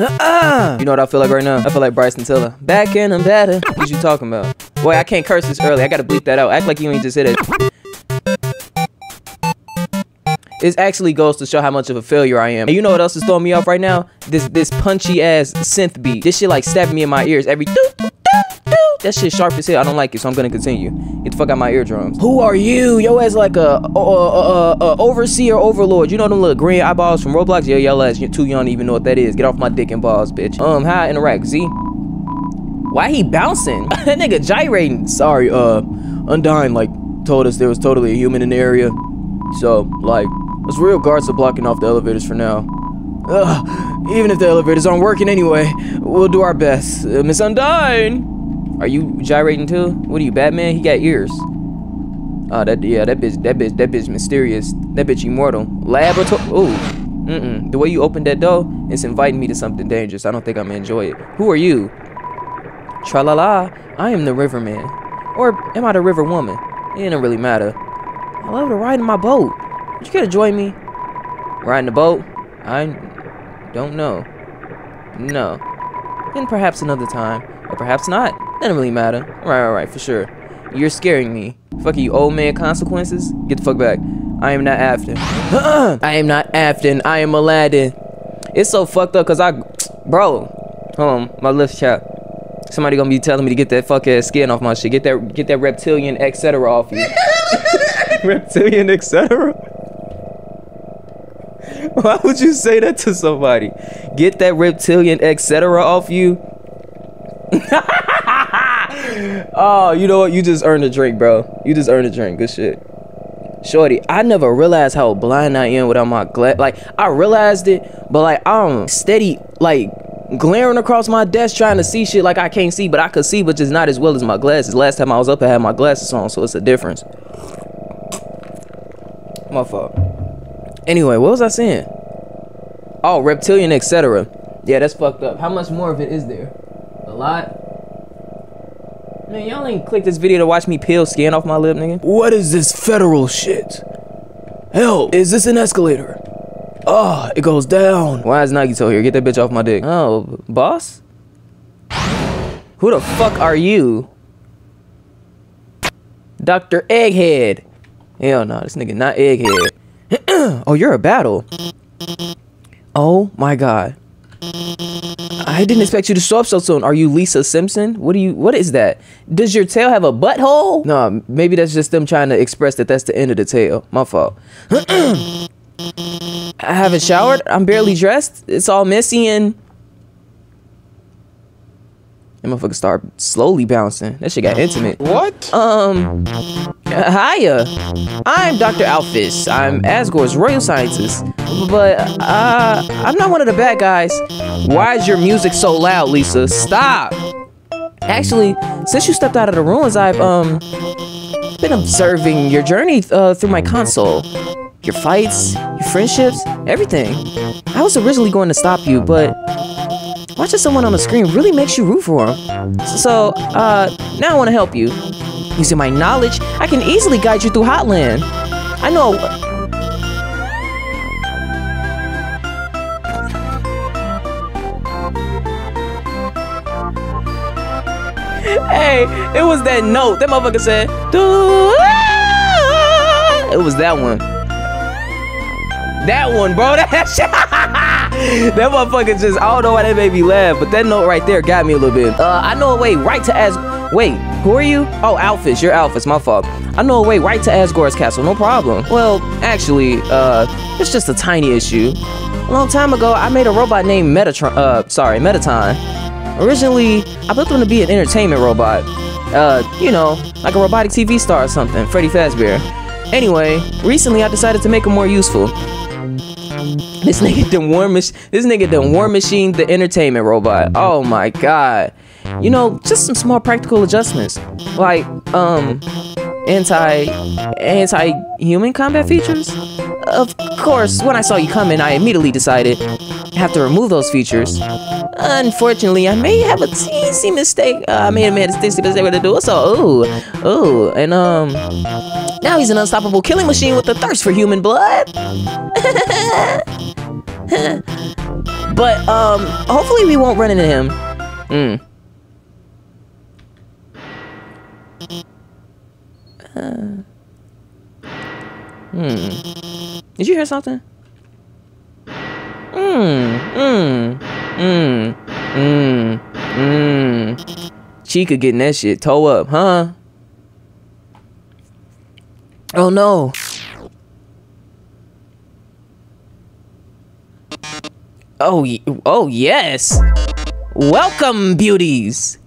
Uh-uh. You know what I feel like right now? I feel like Bryson Tiller. Back in and better. What you talking about? Boy, I can't curse this early. I gotta bleep that out. Act like you ain't just hit it. It actually goes to show how much of a failure I am. And you know what else is throwing me off right now? This this punchy ass synth beat. This shit like stabbing me in my ears every. That shit sharp as hell. I don't like it, so I'm gonna continue. Get the fuck out my eardrums. Who are you? Yo ass like a, a, a, a overseer overlord. You know them little green eyeballs from Roblox? Yeah, y'all ass too young to even know what that is. Get off my dick and balls, bitch. Um, how I interact? Z? Why he bouncing? that nigga gyrating. Sorry, uh, Undyne like told us there was totally a human in the area. So, like, those real guards are blocking off the elevators for now. Ugh, even if the elevators aren't working anyway, we'll do our best. Uh, Miss Undyne! Are you gyrating too? What are you, Batman? He got ears. Oh, that yeah, that bitch, that bitch, that bitch mysterious. That bitch immortal. Laboratory. Ooh. Mm-mm. The way you opened that door, it's inviting me to something dangerous. I don't think I'm gonna enjoy it. Who are you? Tra la la. I am the Riverman. Or am I the River Woman? It don't really matter. I love to ride in my boat. Would you care to join me? Riding the boat? I don't know. No. Then perhaps another time. Or perhaps not. Doesn't really matter. Right, right, right, for sure. You're scaring me. Fuck you, old man consequences? Get the fuck back. I am not Afton. I am not Afton. I am Aladdin. It's so fucked up because I... Bro. Hold on. My lips chapped. Somebody gonna be telling me to get that fuck ass skin off my shit. Get that get that reptilian etc. off you. reptilian etc. Why would you say that to somebody? Get that reptilian etc. off you. oh, you know what? You just earned a drink, bro. You just earned a drink. Good shit. Shorty, I never realized how blind I am without my glass. Like, I realized it, but like, I'm steady, like, glaring across my desk trying to see shit like I can't see, but I could see, but just not as well as my glasses. Last time I was up, I had my glasses on, so it's a difference. My fault. Anyway, what was I saying? Oh, reptilian, etc. Yeah, that's fucked up. How much more of it is there? A lot? Man, y'all ain't click this video to watch me peel skin off my lip, nigga. What is this federal shit? Hell, is this an escalator? Oh, it goes down. Why is Nagito here? Get that bitch off my dick. Oh, boss? Who the fuck are you? Dr. Egghead. Hell no, this nigga not Egghead. oh, you're a battle. Oh my god. I didn't expect you to show up so soon. Are you Lisa Simpson? What do you? What is that? Does your tail have a butthole? No, maybe that's just them trying to express that that's the end of the tail. My fault. I haven't showered. I'm barely dressed. It's all messy and. That motherfucker start slowly bouncing. That shit got intimate. What? Um, hiya. I'm Dr. Alphys. I'm Asgore's royal scientist. But, uh, I'm not one of the bad guys. Why is your music so loud, Lisa? Stop! Actually, since you stepped out of the ruins, I've, um, been observing your journey, uh, through my console. Your fights, your friendships, everything. I was originally going to stop you, but watching someone on the screen really makes you root for them. So, uh, now I want to help you. Using my knowledge, I can easily guide you through Hotland. I know. Hey, it was that note. That motherfucker said. It was that one. That one, bro. That shit. that motherfucker just, I don't know why that made me laugh, but that note right there got me a little bit. Uh, I know a way right to As. Wait, who are you? Oh, Alphys. You're Alphys. My fault. I know a way right to Asgore's castle. No problem. Well, actually, uh, it's just a tiny issue. A long time ago, I made a robot named Metatron. Uh, sorry, Mettaton. Originally, I built him to be an entertainment robot. Uh, you know, like a robotic TV star or something. Freddy Fazbear. Anyway, recently I decided to make him more useful. This nigga the war mach- this nigga the war machine the entertainment robot. Oh my god. You know, just some small practical adjustments. Like, um anti anti human combat features? Of course, when I saw you coming, I immediately decided have to remove those features. Unfortunately, I may have a teensy mistake. Uh, I may have made a teensy mistake with to do it. So, ooh, ooh, and um, now he's an unstoppable killing machine with a thirst for human blood. But um, hopefully we won't run into him. Hmm. Uh, hmm. Did you hear something? Hmm. Hmm. Hmm. Hmm. Hmm. Chica getting that shit toe up, huh? Oh no. Oh, oh yes. Welcome, beauties.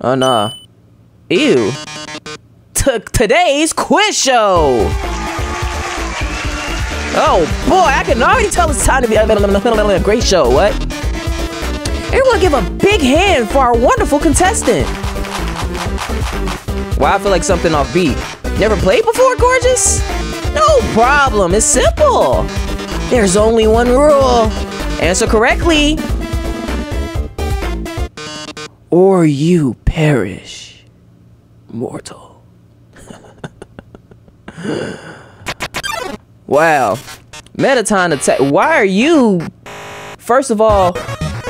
Oh no. Ew. T today's quiz show. Oh boy, I can already tell it's time to be a great show. What? Everyone give a big hand for our wonderful contestant. Why I feel like something off beat. Never played before, gorgeous? No problem, it's simple. There's only one rule. Answer correctly. Or you perish, mortal. wow. Mettaton attack. Why are you... First of all,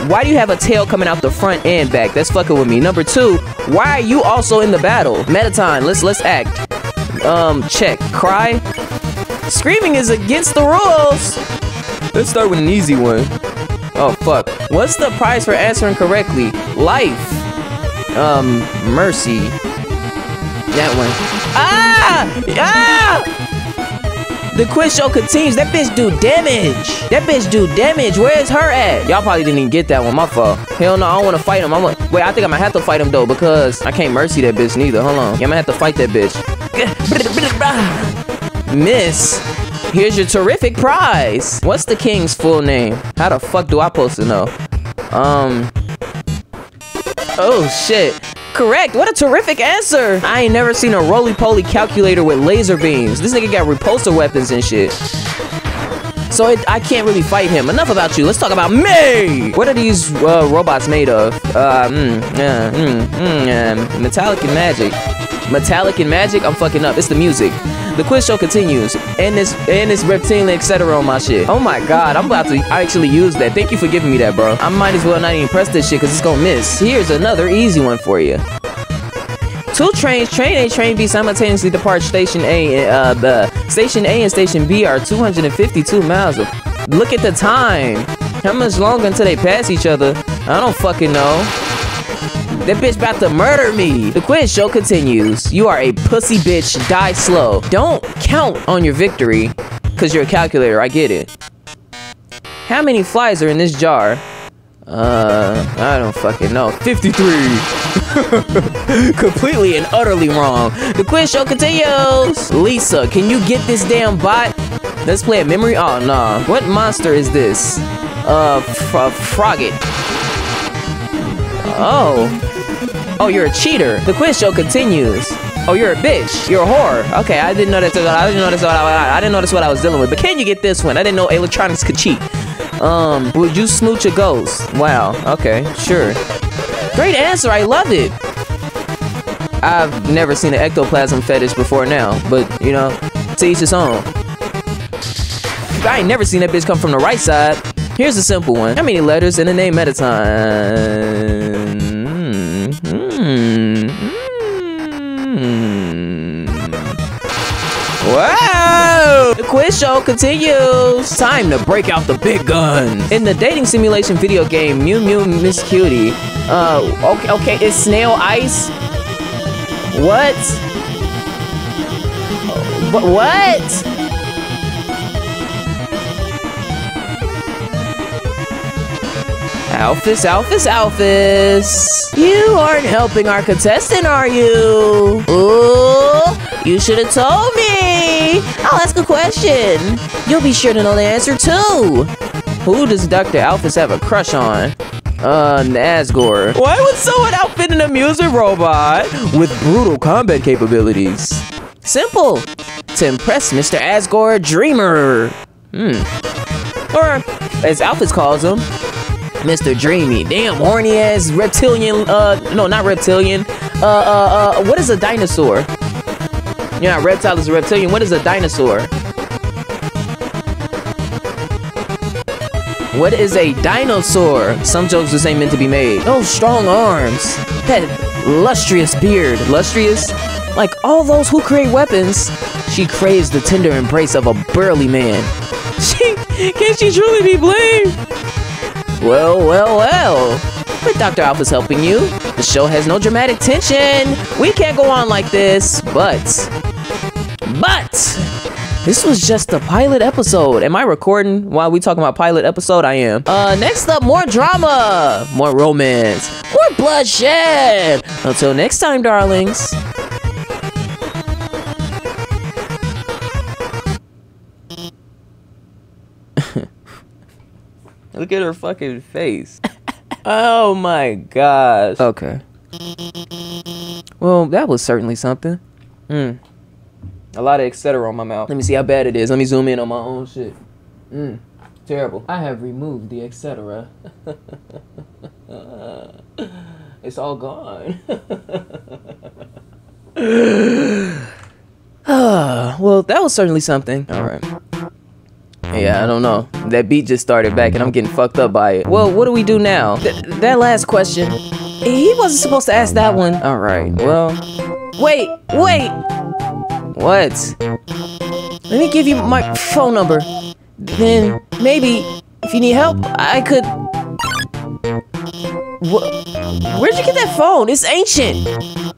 why do you have a tail coming out the front and back? That's fucking with me. Number two, why are you also in the battle? Mettaton, let's let's act. Um, check. Cry. Screaming is against the rules. Let's start with an easy one. Oh fuck. What's the prize for answering correctly? Life. Um, mercy. That one. Ah! Ah! The quiz show continues. That bitch do damage. That bitch do damage. Where's her at? Y'all probably didn't even get that one. My fault. Hell no, I don't want to fight him. I'm gonna, wait, I think I'm gonna have to fight him though because I can't mercy that bitch neither. Hold on. Yeah, I'm gonna have to fight that bitch. Miss. Here's your terrific prize. What's the king's full name? How the fuck do I supposed to know? Um. Oh shit. Correct. What a terrific answer. I ain't never seen a roly-poly calculator with laser beams. This nigga got repulsor weapons and shit. So it, I can't really fight him. Enough about you. Let's talk about me. What are these uh, robots made of? Uh, mm, uh, mm, mm, metallic and magic. Metallic and magic? I'm fucking up. It's the music. The quiz show continues. And this and this reptilian etc. on my shit. Oh my god, I'm about to actually use that. Thank you for giving me that, bro. I might as well not even press this shit because it's gonna miss. Here's another easy one for you. Two trains, train A, train B, simultaneously depart station A. Uh, the station A and station B are 252 miles. Look at the time. How much longer until they pass each other? I don't fucking know. That bitch about to murder me. The quiz show continues. You are a pussy bitch. Die slow. Don't count on your victory because you're a calculator. I get it. How many flies are in this jar? Uh, I don't fucking know. 53. Completely and utterly wrong. The quiz show continues. Lisa, can you get this damn bot? Let's play a memory. Oh, nah. What monster is this? Uh, fr Froggit. Oh. Oh, you're a cheater. The quiz show continues. Oh, you're a bitch. You're a whore. Okay, I didn't know what I didn't know that's what I, I didn't that's what I was dealing with. But can you get this one? I didn't know electronics could cheat. Um, would you smooch a ghost? Wow. Okay, sure. Great answer. I love it. I've never seen an ectoplasm fetish before now, but you know, to each his own. I ain't never seen that bitch come from the right side. Here's a simple one. How many letters in the name Mettaton? Hmm. The quiz show continues. Time to break out the big guns. In the dating simulation video game Mew Mew Kissy Cutie, uh, okay, okay, is Snail Ice? What? What? Alphys, Alphys, Alphys. You aren't helping our contestant, are you? Ooh, you should have told me. I'll ask a question. You'll be sure to know the answer, too. Who does Dr. Alphys have a crush on? Uh, Asgore. Why would someone outfit an amusement robot with brutal combat capabilities? Simple. To impress Mr. Asgore Dreemurr. Hmm. Or, as Alphys calls him, Mr. Dreamy. Damn, horny ass reptilian. Uh, no, not reptilian. Uh, uh, uh, what is a dinosaur? Yeah, reptile is a reptilian. What is a dinosaur? What is a dinosaur? Some jokes just ain't meant to be made. No strong arms. That lustrous beard. Lustrous? Like all those who create weapons, she craves the tender embrace of a burly man. She can she truly be blamed? Well, well, well. But Dr. Alphys helping you. The show has no dramatic tension. We can't go on like this, but but this was just a pilot episode. Am I recording while we talking about pilot episode? I am. Uh, next up, more drama, more romance, more bloodshed. Until next time, darlings. Look at her fucking face. oh my gosh. Okay. Well, that was certainly something. Hmm. A lot of etc. on my mouth. Let me see how bad it is. Let me zoom in on my own shit. Mm, terrible. I have removed the etc. it's all gone. well, that was certainly something. All right. Yeah, I don't know. That beat just started back and I'm getting fucked up by it. Well, what do we do now? Th that last question. He wasn't supposed to ask that one. All right, well. Wait, wait. What? Let me give you my phone number. Then maybe if you need help, I could. Wh Where'd you get that phone? It's ancient.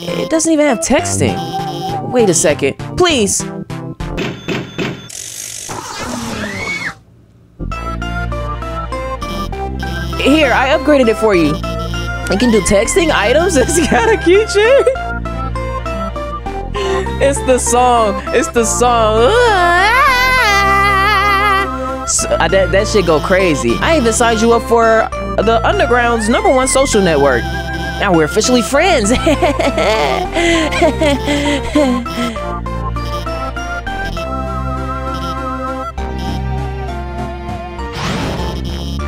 It doesn't even have texting. Wait a second. Please. Here, I upgraded it for you. I can do texting items. It's got a keychain. It's the song. It's the song. So, uh, that, that shit go crazy. I even signed you up for the Underground's number one social network. Now we're officially friends.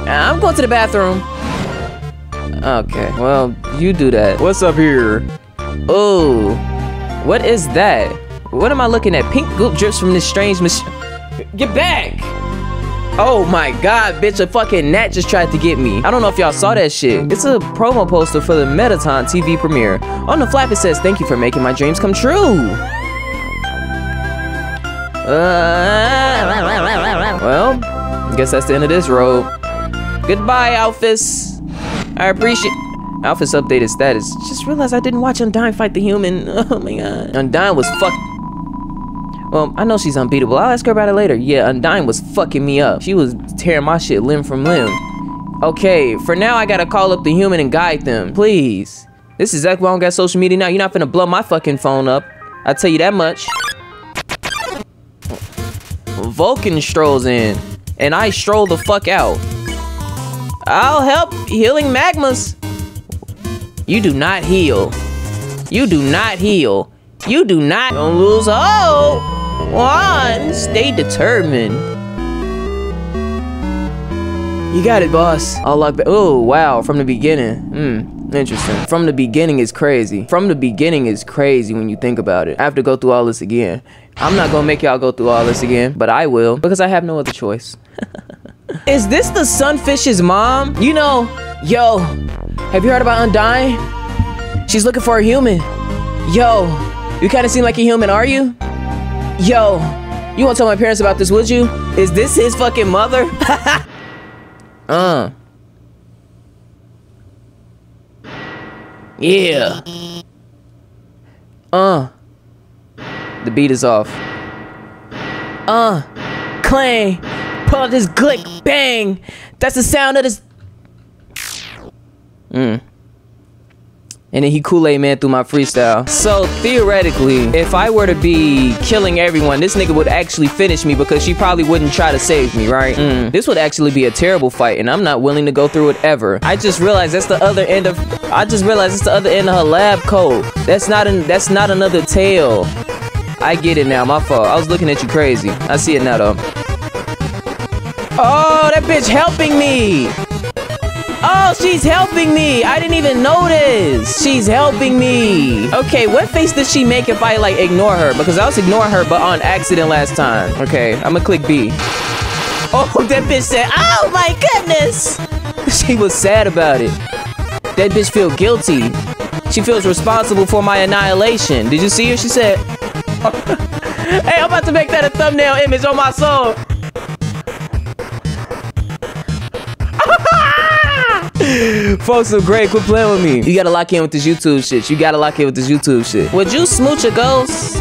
I'm going to the bathroom. Okay, well, you do that. What's up here? Oh, what is that? What am I looking at? Pink goop drips from this strange machine. Get back! Oh my god, bitch, a fucking gnat just tried to get me. I don't know if y'all saw that shit. It's a promo poster for the Mettaton TV premiere. On the flap it says, thank you for making my dreams come true. Uh, well, I guess that's the end of this road. Goodbye, Alphys. I appreciate... Alphys updated status. Just realized I didn't watch Undyne fight the human. Oh my god. Undyne was fuck... Well, I know she's unbeatable. I'll ask her about it later. Yeah, Undyne was fucking me up. She was tearing my shit limb from limb. Okay, for now I gotta call up the human and guide them. Please. This is exactly why I don't got social media now. You're not finna blow my fucking phone up. I'll tell you that much. Vulkin strolls in. And I stroll the fuck out. I'll help healing magmas. You do not heal. You do not heal. You do not don't lose hope. One, stay determined. You got it, boss. I'll lock back. Oh, wow. From the beginning. Hmm. Interesting. From the beginning is crazy. From the beginning is crazy when you think about it. I have to go through all this again. I'm not gonna make y'all go through all this again, but I will because I have no other choice. Is this the sunfish's mom? You know, yo, have you heard about Undyne? She's looking for a human. Yo, you kind of seem like a human, are you? Yo, you won't tell my parents about this, would you? Is this his fucking mother? uh. Yeah. Uh. The beat is off. Uh. Clang. Pull out this glick. Bang. That's the sound of this. Mm. And then he Kool-Aid man through my freestyle. So theoretically, if I were to be killing everyone, this nigga would actually finish me because she probably wouldn't try to save me, right? Mm. This would actually be a terrible fight, and I'm not willing to go through it ever. I just realized that's the other end of. I just realized it's the other end of her lab coat. That's not an. That's not another tail. I get it now. My fault. I was looking at you crazy. I see it now though. Oh, that bitch helping me. Oh, she's helping me. I didn't even notice. She's helping me. Okay, what face does she make if I, like, ignore her? Because I was ignoring her, but on accident last time. Okay, I'm gonna click B. Oh, that bitch said, oh my goodness. She was sad about it. That bitch feel guilty. She feels responsible for my annihilation. Did you see her? She said, hey, I'm about to make that a thumbnail image on my song. Folks are great. Quit playing with me. You gotta lock in with this YouTube shit. You gotta lock in with this YouTube shit. Would you smooch a ghost?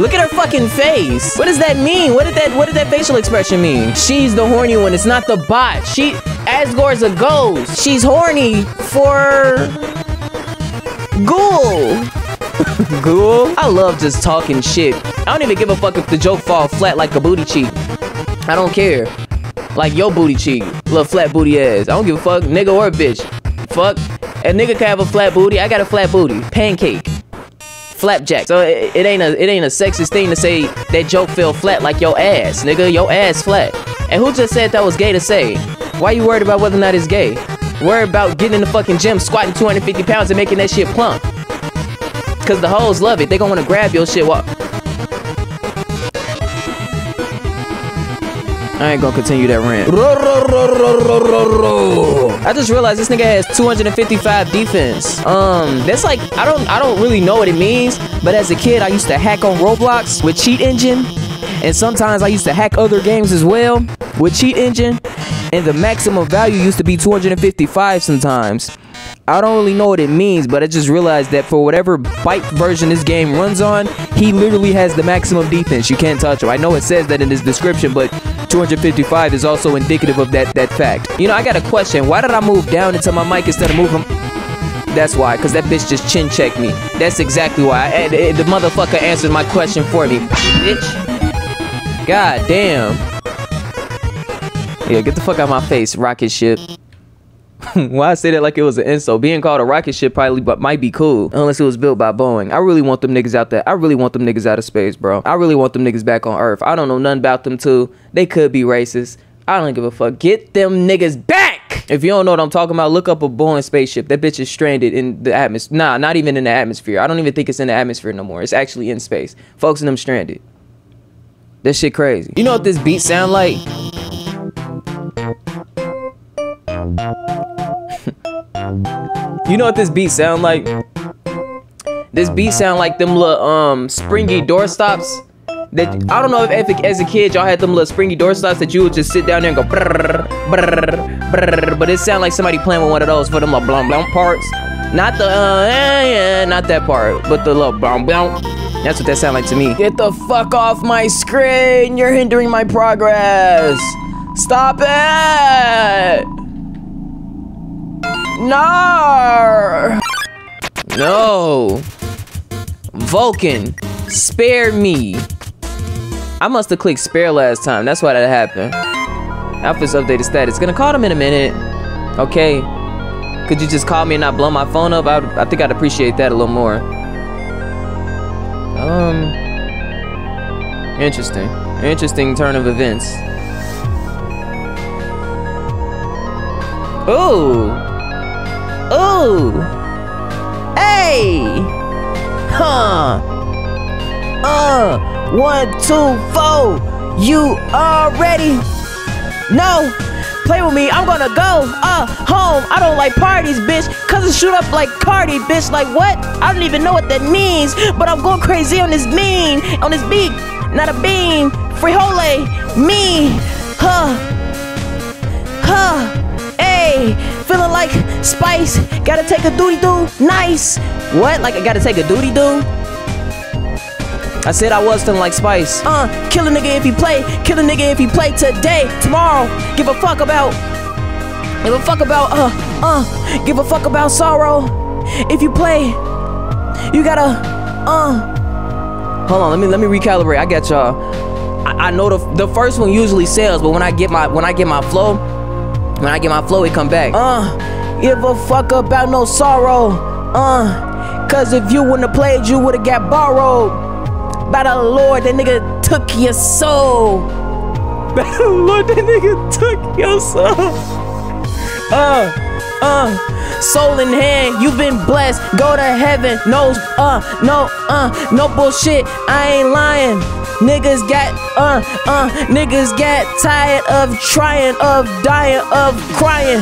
Look at her fucking face. What does that mean? What did that what did that facial expression mean? She's the horny one. It's not the bot. She Asgore's a ghost. She's horny for Ghoul. Ghoul? I love just talking shit. I don't even give a fuck if the joke fall flat like a booty cheek. I don't care. Like your booty cheek, little flat booty ass. I don't give a fuck, nigga or bitch. Fuck. A nigga can have a flat booty. I got a flat booty. Pancake. Flapjack. So it, it ain't a it ain't a sexist thing to say that joke fell flat like your ass, nigga. Your ass flat. And who just said that was gay to say? Why you worried about whether or not it's gay? Worry about getting in the fucking gym, squatting 250 pounds and making that shit plump. Cause the hoes love it. They gonna wanna grab your shit while I ain't gonna continue that rant. I just realized this nigga has 255 defense. Um, that's like I don't I don't really know what it means, but as a kid I used to hack on Roblox with Cheat Engine, and sometimes I used to hack other games as well with Cheat Engine, and the maximum value used to be 255 sometimes. I don't really know what it means, but I just realized that for whatever byte version this game runs on, he literally has the maximum defense. You can't touch him. I know it says that in his description, but 255 is also indicative of that that fact. You know, I got a question. Why did I move down into my mic instead of moving? That's why, because that bitch just chin checked me. That's exactly why. I, eh, the motherfucker answered my question for me. Bitch. God damn. Yeah, get the fuck out of my face, rocket ship. Why I say that like it was an insult? Being called a rocket ship probably but might be cool unless it was built by Boeing. I really want them niggas out there. I really want them niggas out of space, bro. I really want them niggas back on Earth. I don't know nothing about them too. They could be racist. I don't give a fuck. Get them niggas back. If you don't know what I'm talking about, look up a Boeing spaceship. That bitch is stranded in the atmosphere. Nah, not even in the atmosphere. I don't even think it's in the atmosphere no more. It's actually in space. Folks in them stranded. That shit crazy. You know what this beat sound like? You know what this beat sound like? This beat sound like them little um springy door stops. That I don't know if, if as a kid y'all had them little springy door stops that you would just sit down there and go brrr, brrr, brrr, but it sound like somebody playing with one of those for them little blum blum parts. Not the uh, yeah, not that part, but the little blum blum. That's what that sound like to me. Get the fuck off my screen! You're hindering my progress. Stop it! No! No! Vulkin, spare me. I must have clicked spare last time. That's why that happened. Outfits updated status. Gonna call them in a minute. Okay. Could you just call me and not blow my phone up? I, I think I'd appreciate that a little more. Um. Interesting. Interesting turn of events. Ooh. Ooh. Hey. Huh. Uh. One, two, four. You already No! Play with me, I'm gonna go uh home. I don't like parties, bitch. It shoot up like Cardi, bitch. Like what? I don't even know what that means. But I'm going crazy on this mean, on this beat. Not a bean. Frijole, me, huh, huh. Hey, feeling like spice. Gotta take a duty do. Nice. What? Like I gotta take a duty do? I said I was feeling like Spice. Uh, kill a nigga if he play, kill a nigga if he play today, tomorrow. Give a fuck about, give a fuck about, uh, uh, give a fuck about sorrow. If you play, you gotta, uh. Hold on, let me let me recalibrate. I got y'all. I, I know the the first one usually sells, but when I get my when I get my flow, when I get my flow, it come back. Uh, give a fuck about no sorrow. Uh, cause if you wouldn't have played, you would've got borrowed. By the Lord, that nigga took your soul. By the Lord, that nigga took your soul. Uh, uh, soul in hand, you've been blessed. Go to heaven. No, uh, no, uh, no bullshit. I ain't lying. Niggas got, uh, uh, niggas got tired of trying, of dying, of crying.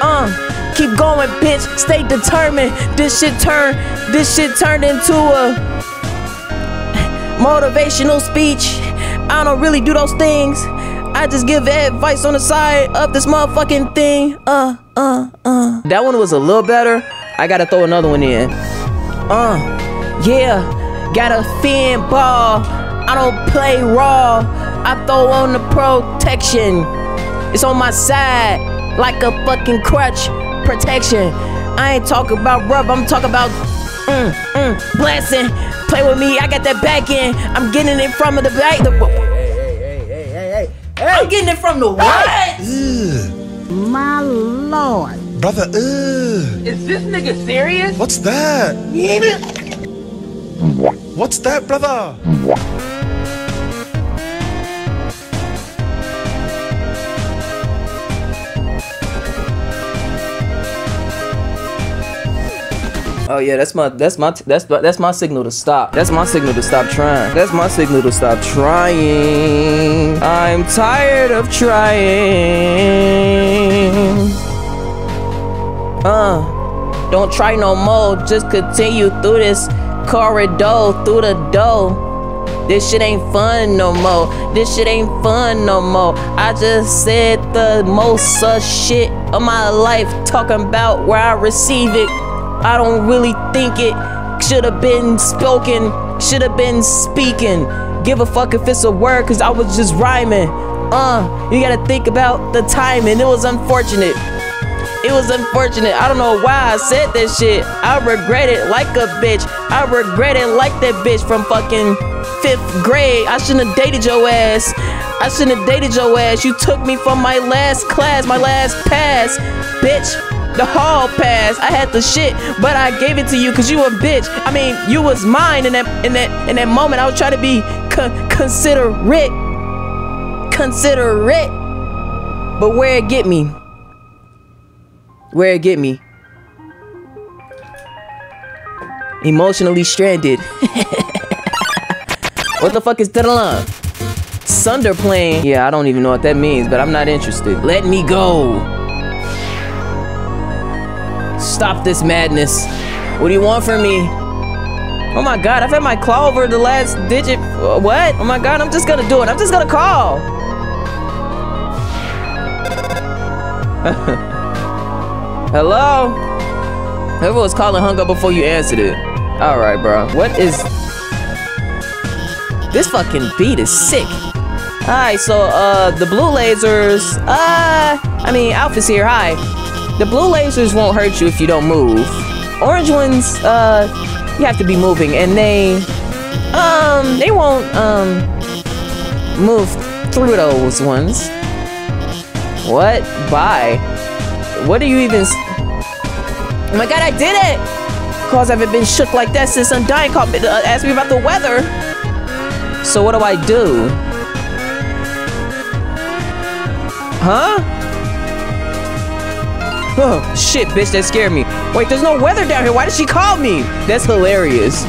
Uh, keep going, bitch. Stay determined. This shit turn, this shit turned into a motivational speech. I don't really do those things. I just give advice on the side of this motherfucking thing. Uh, uh, uh. That one was a little better. I gotta throw another one in. Uh, yeah, got a thin ball. I don't play raw. I throw on the protection. It's on my side like a fucking crutch protection. I ain't talking about rub, I'm talking about mm, mm, blessing. Play with me, I got that back end. I'm getting it from the back. The, hey, hey, hey, I'm getting it from the what? My lord. Brother, ugh. Is this nigga serious? What's that? What's that, brother? Oh yeah, that's my that's my that's that's my signal to stop. That's my signal to stop trying. That's my signal to stop trying. I'm tired of trying. Uh, don't try no more. Just continue through this corridor, through the door. This shit ain't fun no more. This shit ain't fun no more. I just said the most uh, shit of my life, talking about where I receive it. I don't really think it should have been spoken, should have been speaking. Give a fuck if it's a word, cause I was just rhyming. Uh, you gotta think about the timing. It was unfortunate. It was unfortunate. I don't know why I said that shit. I regret it like a bitch. I regret it like that bitch from fucking fifth grade. I shouldn't have dated your ass. I shouldn't have dated your ass. You took me from my last class, my last pass, bitch the hall pass. I had the shit, but I gave it to you because you a bitch. I mean, you was mine in that in that in that moment. I was trying to be con- considerate, considerate. But where it get me? Where it get me? Emotionally stranded. what the fuck is Tadalan? Sunder plane. Yeah, I don't even know what that means, but I'm not interested. Let me go. Stop this madness. What do you want from me? Oh my god, I've had my claw over the last digit. Uh, what? Oh my god, I'm just gonna do it. I'm just gonna call. Hello? Whoever was calling hung up before you answered it. Alright, bro. What is... This fucking beat is sick. Alright, so, uh, the blue lasers, uh, I mean, Alphys here, hi. The blue lasers won't hurt you if you don't move. Orange ones, uh, you have to be moving, and they, um, they won't, um, move through those ones. What? Bye. What do you even... Oh my god, I did it! Cause I haven't been shook like that since Undying called me, uh, ask me about the weather. So what do I do? Huh? Oh, shit, bitch, that scared me. Wait, there's no weather down here. Why did she call me? That's hilarious.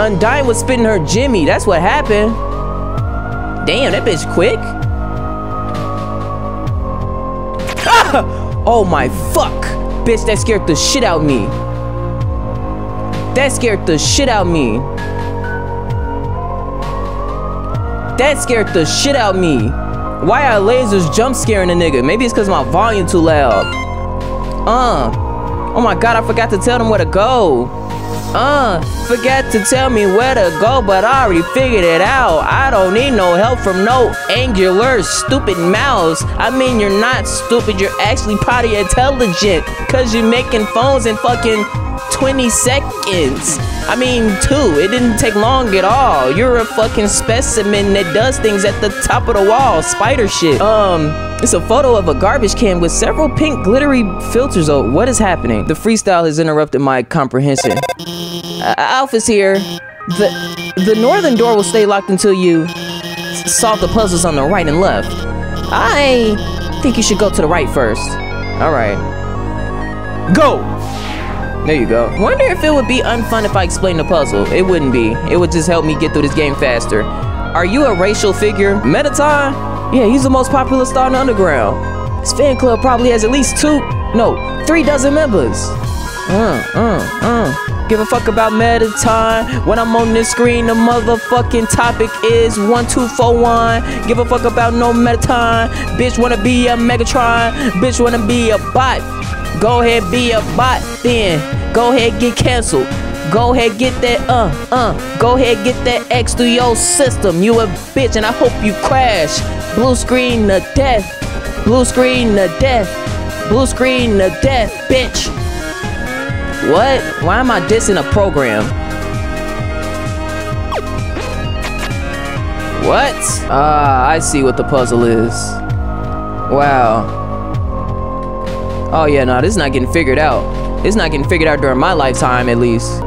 Undying was spitting her Jimmy. That's what happened. Damn, that bitch quick. Ah! Oh my fuck. Bitch, that scared the shit out me. That scared the shit out me. That scared the shit out me. Why are lasers jump scaring a nigga? Maybe it's because my volume too loud. Uh. Oh my god, I forgot to tell them where to go. Uh, forgot to tell me where to go, but I already figured it out. I don't need no help from no angular, stupid mouse. I mean, you're not stupid, you're actually probably intelligent. Cause you're making phones and fucking 20 seconds. I mean, two. It didn't take long at all. You're a fucking specimen that does things at the top of the wall. Spider shit. Um, it's a photo of a garbage can with several pink glittery filters. Oh, what is happening? The freestyle has interrupted my comprehension. Uh, Alphys here. The the northern door will stay locked until you solve the puzzles on the right and left. I think you should go to the right first. All right. Go. There you go. Wonder if it would be unfun if I explained the puzzle. It wouldn't be. It would just help me get through this game faster. Are you a racial figure? Mettaton? Yeah, he's the most popular star in the underground. His fan club probably has at least two, no, three dozen members. Uh, uh, uh. Give a fuck about Mettaton. When I'm on this screen, the motherfucking topic is 1241. Give a fuck about no Mettaton. Bitch wanna be a Megatron. Bitch wanna be a bot. Go ahead, be a bot then. Go ahead, get canceled. Go ahead, get that, uh, uh. Go ahead, get that X through your system. You a bitch, and I hope you crash. Blue screen to death. Blue screen to death. Blue screen to death, bitch. What? Why am I dissing a program? What? Ah, I see what the puzzle is. Wow. Oh yeah, no, this is not getting figured out. This is not getting figured out during my lifetime, at least.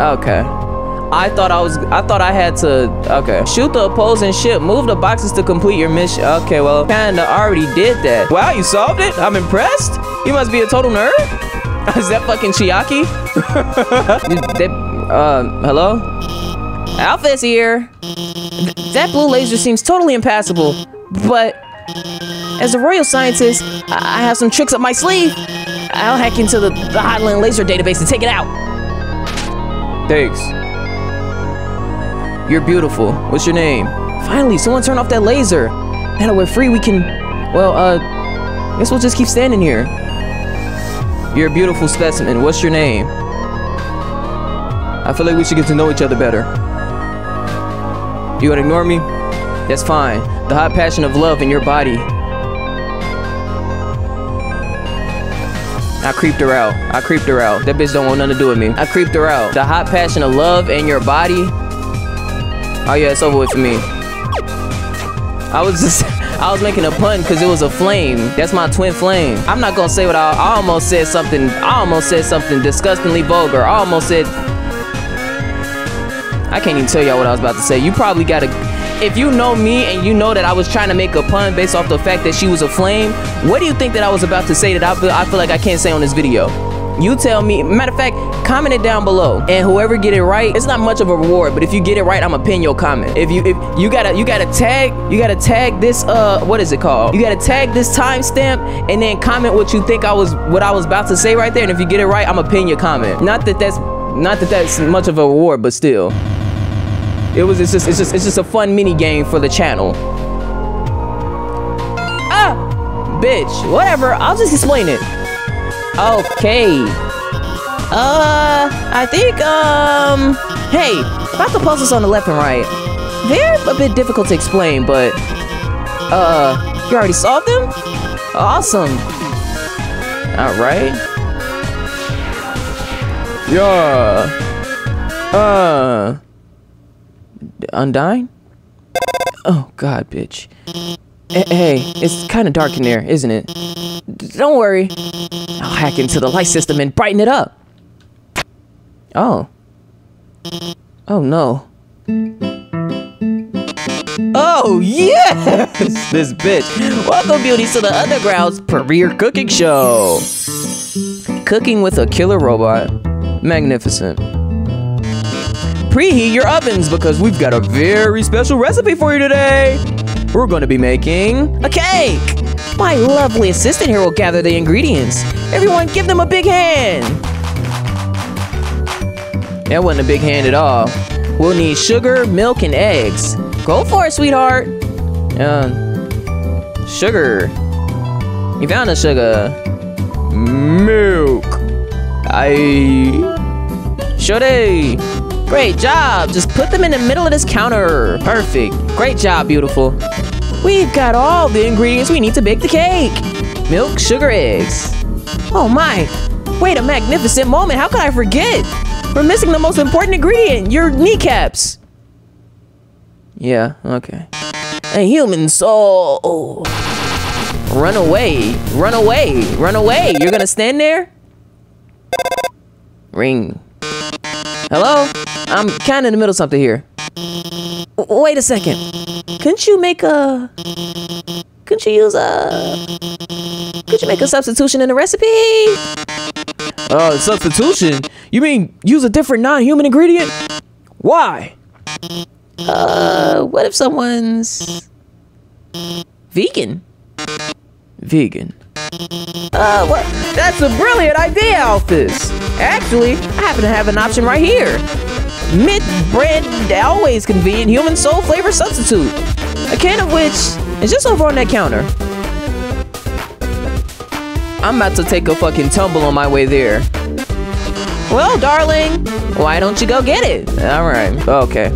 okay. I thought I was, I thought I had to, okay. Shoot the opposing ship, move the boxes to complete your mission. Okay, well, kinda already did that. Wow, you solved it? I'm impressed. You must be a total nerd. Is that fucking Chiaki? that, uh, hello? Alphys here. Th that blue laser seems totally impassable, but as a royal scientist, I, I have some tricks up my sleeve. I'll hack into the, the Highland laser database and take it out. Thanks. You're beautiful. What's your name? Finally, someone turn off that laser. Now that we're free, we can. Well, uh, I guess we'll just keep standing here. You're a beautiful specimen. What's your name? I feel like we should get to know each other better. You gonna ignore me? That's fine. The hot passion of love in your body. I creeped her out. I creeped her out. That bitch don't want nothing to do with me. I creeped her out. The hot passion of love in your body. Oh yeah, it's over with for me. I was just, I was making a pun because it was a flame. That's my twin flame. I'm not gonna say what I, I almost said something, I almost said something disgustingly vulgar. I almost said, I can't even tell y'all what I was about to say. You probably gotta, if you know me and you know that I was trying to make a pun based off the fact that she was a flame, what do you think that I was about to say that I feel, I feel like I can't say on this video? You tell me. Matter of fact, comment it down below, and whoever get it right, it's not much of a reward. But if you get it right, I'ma pin your comment. If you if you gotta you gotta tag you gotta tag this uh what is it called? You gotta tag this timestamp and then comment what you think I was what I was about to say right there. And if you get it right, I'ma pin your comment. Not that that's not that that's much of a reward, but still. It was it's just it's just it's just a fun mini game for the channel. Ah, bitch. Whatever. I'll just explain it. Okay. Uh, I think, um, hey, about the puzzles on the left and right. They're a bit difficult to explain, but, uh, you already solved them? Awesome. All right. Yeah. Uh, Undyne? Oh, God, bitch. Hey, it's kind of dark in there, isn't it? Don't worry. I'll hack into the light system and brighten it up. Oh. Oh no. Oh yes! this bitch. Welcome beauties to the Underground's premiere cooking show. Cooking with a killer robot. Magnificent. Preheat your ovens because we've got a very special recipe for you today. We're going to be making a cake. My lovely assistant here will gather the ingredients. Everyone give them a big hand. That wasn't a big hand at all. We'll need sugar, milk, and eggs. Go for it, sweetheart. Uh, sugar. You found the sugar. Milk. I. Sure. Great job. Just put them in the middle of this counter. Perfect. Great job, beautiful. We've got all the ingredients we need to bake the cake. Milk, sugar, eggs. Oh my. Wait a magnificent moment. How could I forget? We're missing the most important ingredient, your kneecaps. Yeah, okay. A human soul. Run away. Run away. Run away. You're gonna stand there? Ring. Hello? I'm kind of in the middle of something here. Wait a second. Couldn't you make a... Couldn't you use a... Could you make a substitution in the recipe? Uh, substitution? You mean use a different non-human ingredient? Why? Uh, what if someone's vegan? Vegan. Uh, what? That's a brilliant idea, Alphys. Actually, I happen to have an option right here. Mint brand always convenient human soul flavor substitute. A can of which is just over on that counter. I'm about to take a fucking tumble on my way there. Well, darling, why don't you go get it? All right, okay.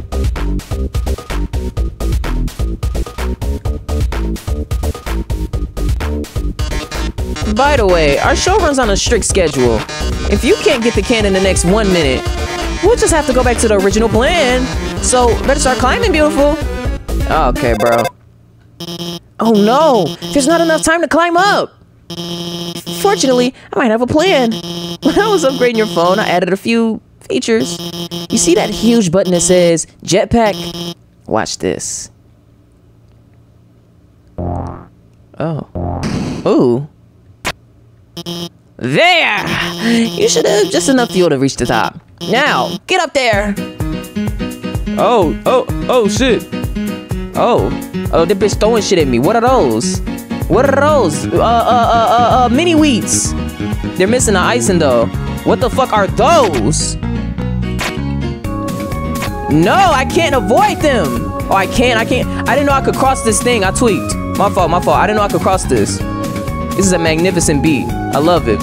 By the way, our show runs on a strict schedule. If you can't get the can in the next one minute, we'll just have to go back to the original plan. So, better start climbing, beautiful. Oh, okay, bro. Oh no, there's not enough time to climb up. Fortunately, I might have a plan. When I was upgrading your phone, I added a few features. You see that huge button that says jetpack? Watch this. Oh. Ooh. There! You should have just enough fuel to reach the top. Now, get up there! Oh, oh, oh shit. Oh, oh, the bitch throwing shit at me. What are those? What are those? Uh, uh, uh, uh, uh mini wheats. They're missing the icing though. What the fuck are those? No, I can't avoid them. Oh, I can't, I can't. I didn't know I could cross this thing. I tweaked. My fault, my fault. I didn't know I could cross this. This is a magnificent beat. I love it.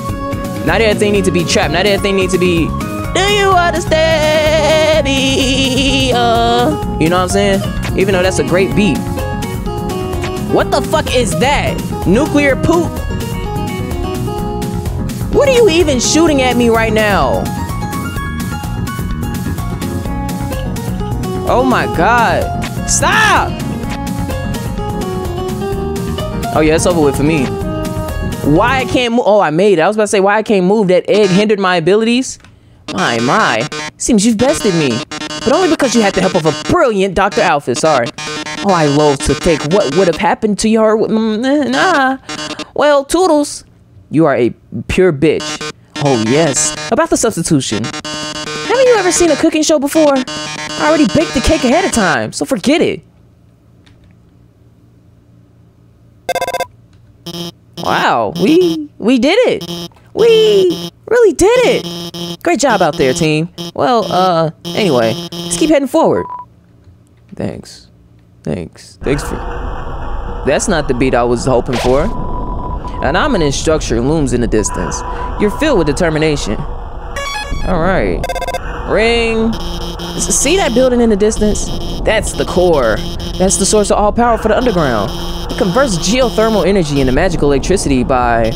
Not everything needs to be trapped. Not everything needs to be. Do you understand me? Uh, you know what I'm saying? Even though that's a great beat. What the fuck is that? Nuclear poop? What are you even shooting at me right now? Oh my god. Stop! Oh yeah, it's over with for me. Why I can't move? Oh, I made it. I was about to say why I can't move. That egg hindered my abilities. My, my. Seems you've bested me. But only because you had the help of a brilliant Dr. Alphys. Sorry. Oh, I loathe to think what would have happened to your... Mm, nah. Well, Toodles, you are a pure bitch. Oh, yes. About the substitution. Haven't you ever seen a cooking show before? I already baked the cake ahead of time, so forget it. Wow, we we did it. We really did it. Great job out there, team. Well, uh, anyway, let's keep heading forward. Thanks. Thanks. Thanks for... That's not the beat I was hoping for. An ominous structure looms in the distance. You're filled with determination. Alright. Ring. See that building in the distance? That's the core. That's the source of all power for the underground. It converts geothermal energy into magical electricity by...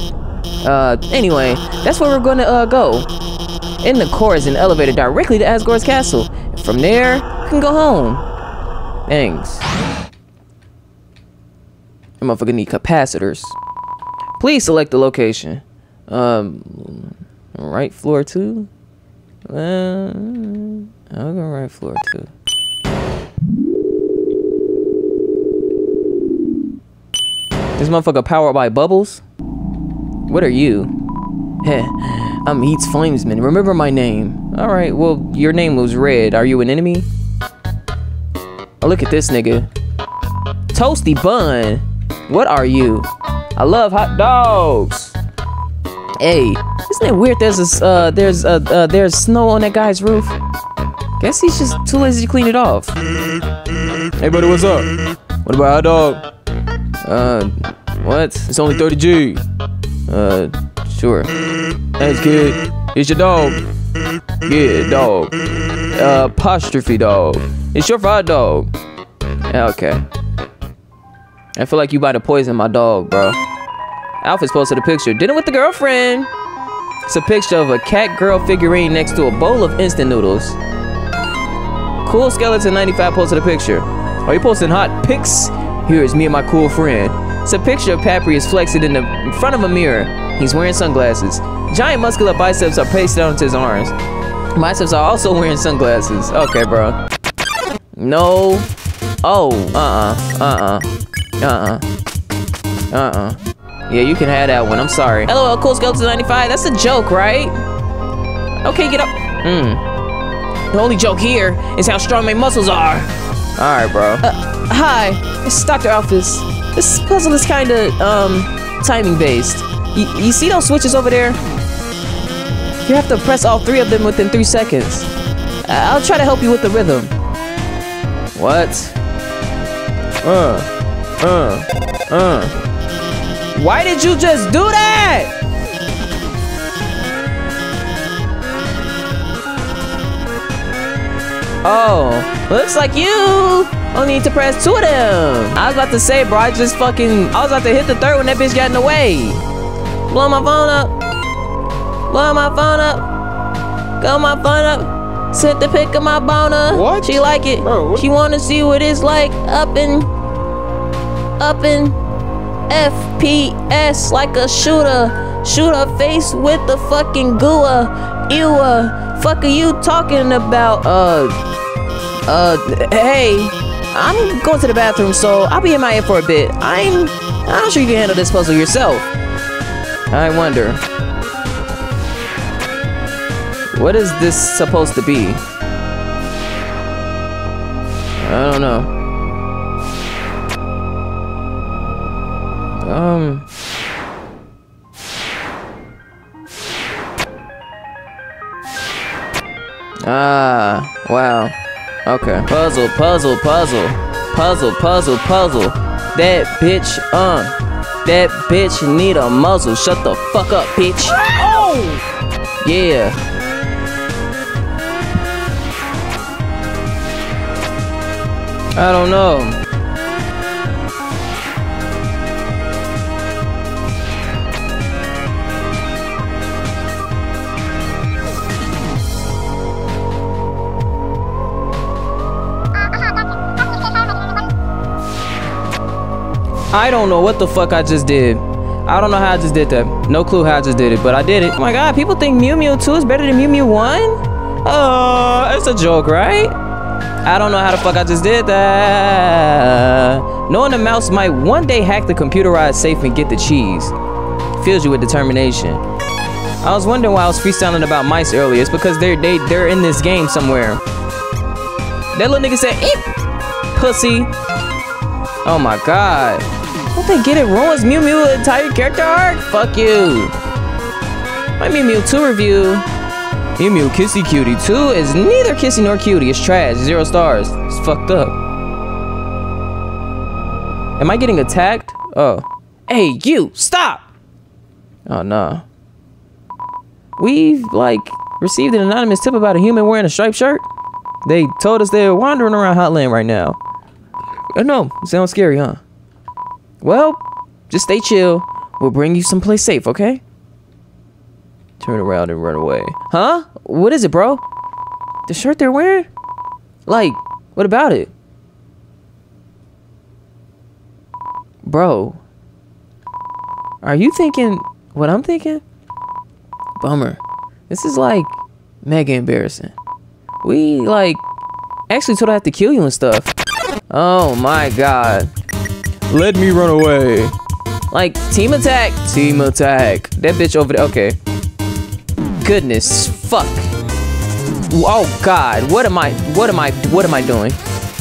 Uh, anyway, that's where we're gonna, uh, go. In the core is an elevator directly to Asgore's castle. From there, we can go home. Thanks. That motherfucker need capacitors. Please select the location. Um, right floor two? Uh, I'll go right floor two. This motherfucker powered by bubbles? What are you? Heh, I'm Eats Flamesman. Remember my name. Alright, well, your name was Red. Are you an enemy? Oh, look at this nigga. Toasty Bun. What are you? I love hot dogs. Hey, isn't it weird there's a, uh, there's, uh, uh, there's snow on that guy's roof? Guess he's just too lazy to clean it off. Hey, buddy, what's up? What about our dog? Uh, what? It's only 30 G. Uh, sure. That's good. It's your dog. Yeah, dog. Uh, apostrophe dog. It's your hot dog. Okay. I feel like you about to poison my dog, bro. Alphys posted a picture. Dinner with the girlfriend. It's a picture of a cat girl figurine next to a bowl of instant noodles. Cool Skeleton 95 posted a picture. Are you posting hot pics? Here is me and my cool friend. It's a picture of Papyrus flexing in the in front of a mirror. He's wearing sunglasses. Giant muscular biceps are pasted onto his arms. Biceps are also wearing sunglasses. Okay, bro. No. Oh, uh-uh, uh-uh, uh-uh, uh-uh. Yeah, you can have that one. I'm sorry. LOL, Cool Skeleton 95. That's a joke, right? Okay, get up. Hmm. The only joke here is how strong my muscles are. All right, bro. Uh, hi, it's Dr. Alphys. This puzzle is kind of, um, timing based. You, see those switches over there? You have to press all three of them within three seconds. I'll try to help you with the rhythm. What? Uh, uh, uh. Why did you just do that? Oh, looks like you only need to press two of them. I was about to say, bro, I just fucking, I was about to hit the third when that bitch got in the way. Blow my phone up. Blow my phone up. Go my phone up. Sent the pic of my boner. What? She like it. Bro, what- She wanna see what it's like up in, up in FPS like a shooter. Shoot her face with the fucking gua. Ew, uh, fuck are you talking about? Uh, uh, hey, I'm going to the bathroom, so I'll be in my for a bit. I'm, I'm sure you can handle this puzzle yourself. I wonder. What is this supposed to be? I don't know. Ah, wow. Okay. Puzzle, puzzle, puzzle. Puzzle, puzzle, puzzle. That bitch, uh. That bitch need a muzzle. Shut the fuck up, bitch. Oh! Yeah. I don't know. I don't know what the fuck I just did. I don't know how I just did that. No clue how I just did it, but I did it. Oh my god, people think Mew Mew 2 is better than Mew Mew 1? Oh, uh, it's a joke, right? I don't know how the fuck I just did that. Knowing the mouse might one day hack the computerized safe and get the cheese fills you with determination. I was wondering why I was freestyling about mice earlier. It's because they're they they're in this game somewhere. That little nigga said, "Eep, pussy." Oh my god. Don't they get it wrong? Is Mew Mew an entire character arc? Fuck you. My Mew Mew 2 review. Mew Mew Kissy Cutie 2 is neither kissy nor cutie. It's trash. Zero stars. It's fucked up. Am I getting attacked? Oh. Hey, you! Stop! Oh, no. We've, like, received an anonymous tip about a human wearing a striped shirt. They told us they're wandering around Hotland right now. Oh, I know, sounds scary, huh? Well, just stay chill. We'll bring you someplace safe, okay? Turn around and run away. Huh? What is it, bro? The shirt they're wearing? Like, what about it? Bro, are you thinking what I'm thinking? Bummer. This is like mega embarrassing. We, like, actually told I have to kill you and stuff. Oh my god. Let me run away. Like, team attack, team attack. That bitch over there, okay. Goodness, fuck. Oh god, what am I, what am I, what am I doing?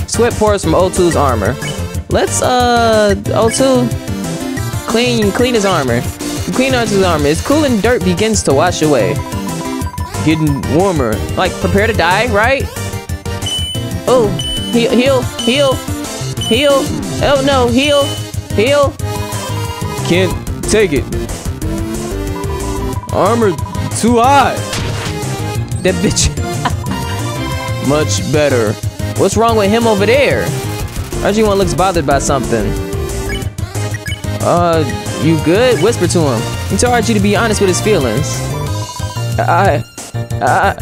Sweat pours from O2's armor. Let's, uh, O2, clean, clean his armor. Clean O2's armor. Its cooling dirt begins to wash away. Getting warmer. Like, prepare to die, right? Oh, heal, heal, heal, heal. Oh no, heal, heal. Can't take it. Armor too high. That bitch. Much better. What's wrong with him over there? Everyone looks bothered by something. Uh, you good? Whisper to him. He told RG to be honest with his feelings. I, I,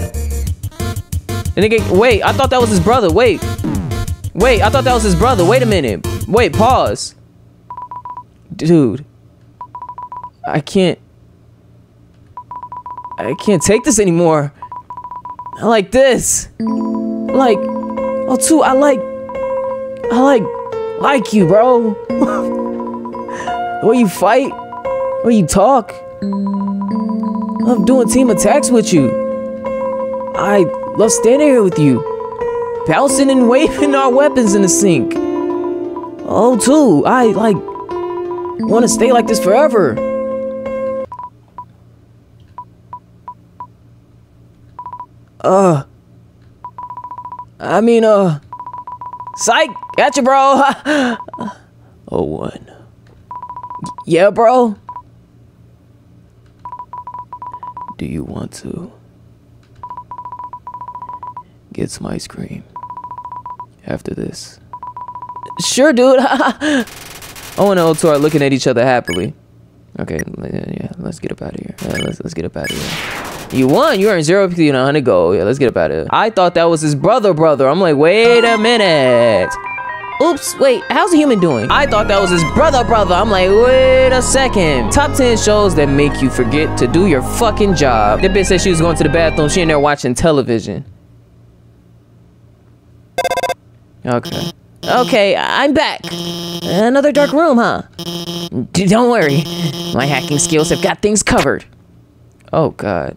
the nigga, wait, I thought that was his brother. Wait. Wait, I thought that was his brother. Wait a minute. Wait, pause. Dude. I can't. I can't take this anymore. I like this. Like, oh, too, I like. I like. Like you, bro. the way you fight. The way you talk. I love doing team attacks with you. I love standing here with you, bouncing and waving our weapons in the sink. Oh, too, I like want to stay like this forever. Uh, I mean, uh, psych, gotcha, bro. oh, one. Yeah, bro. Do you want to get some ice cream after this? Sure, dude. Owen and Otto are looking at each other happily. Okay, yeah, let's get up out of here. Yeah, let's let's get up out of here. You won. You earned zero and a hundred gold. Yeah, let's get up out of here. I thought that was his brother, brother. I'm like, wait a minute. Oops, wait, how's a human doing? I thought that was his brother, brother. I'm like, wait a second. Top 10 shows that make you forget to do your fucking job. That bitch said she was going to the bathroom. She in there watching television. Okay. Okay, I'm back. Another dark room, huh? D don't worry. My hacking skills have got things covered. Oh, God.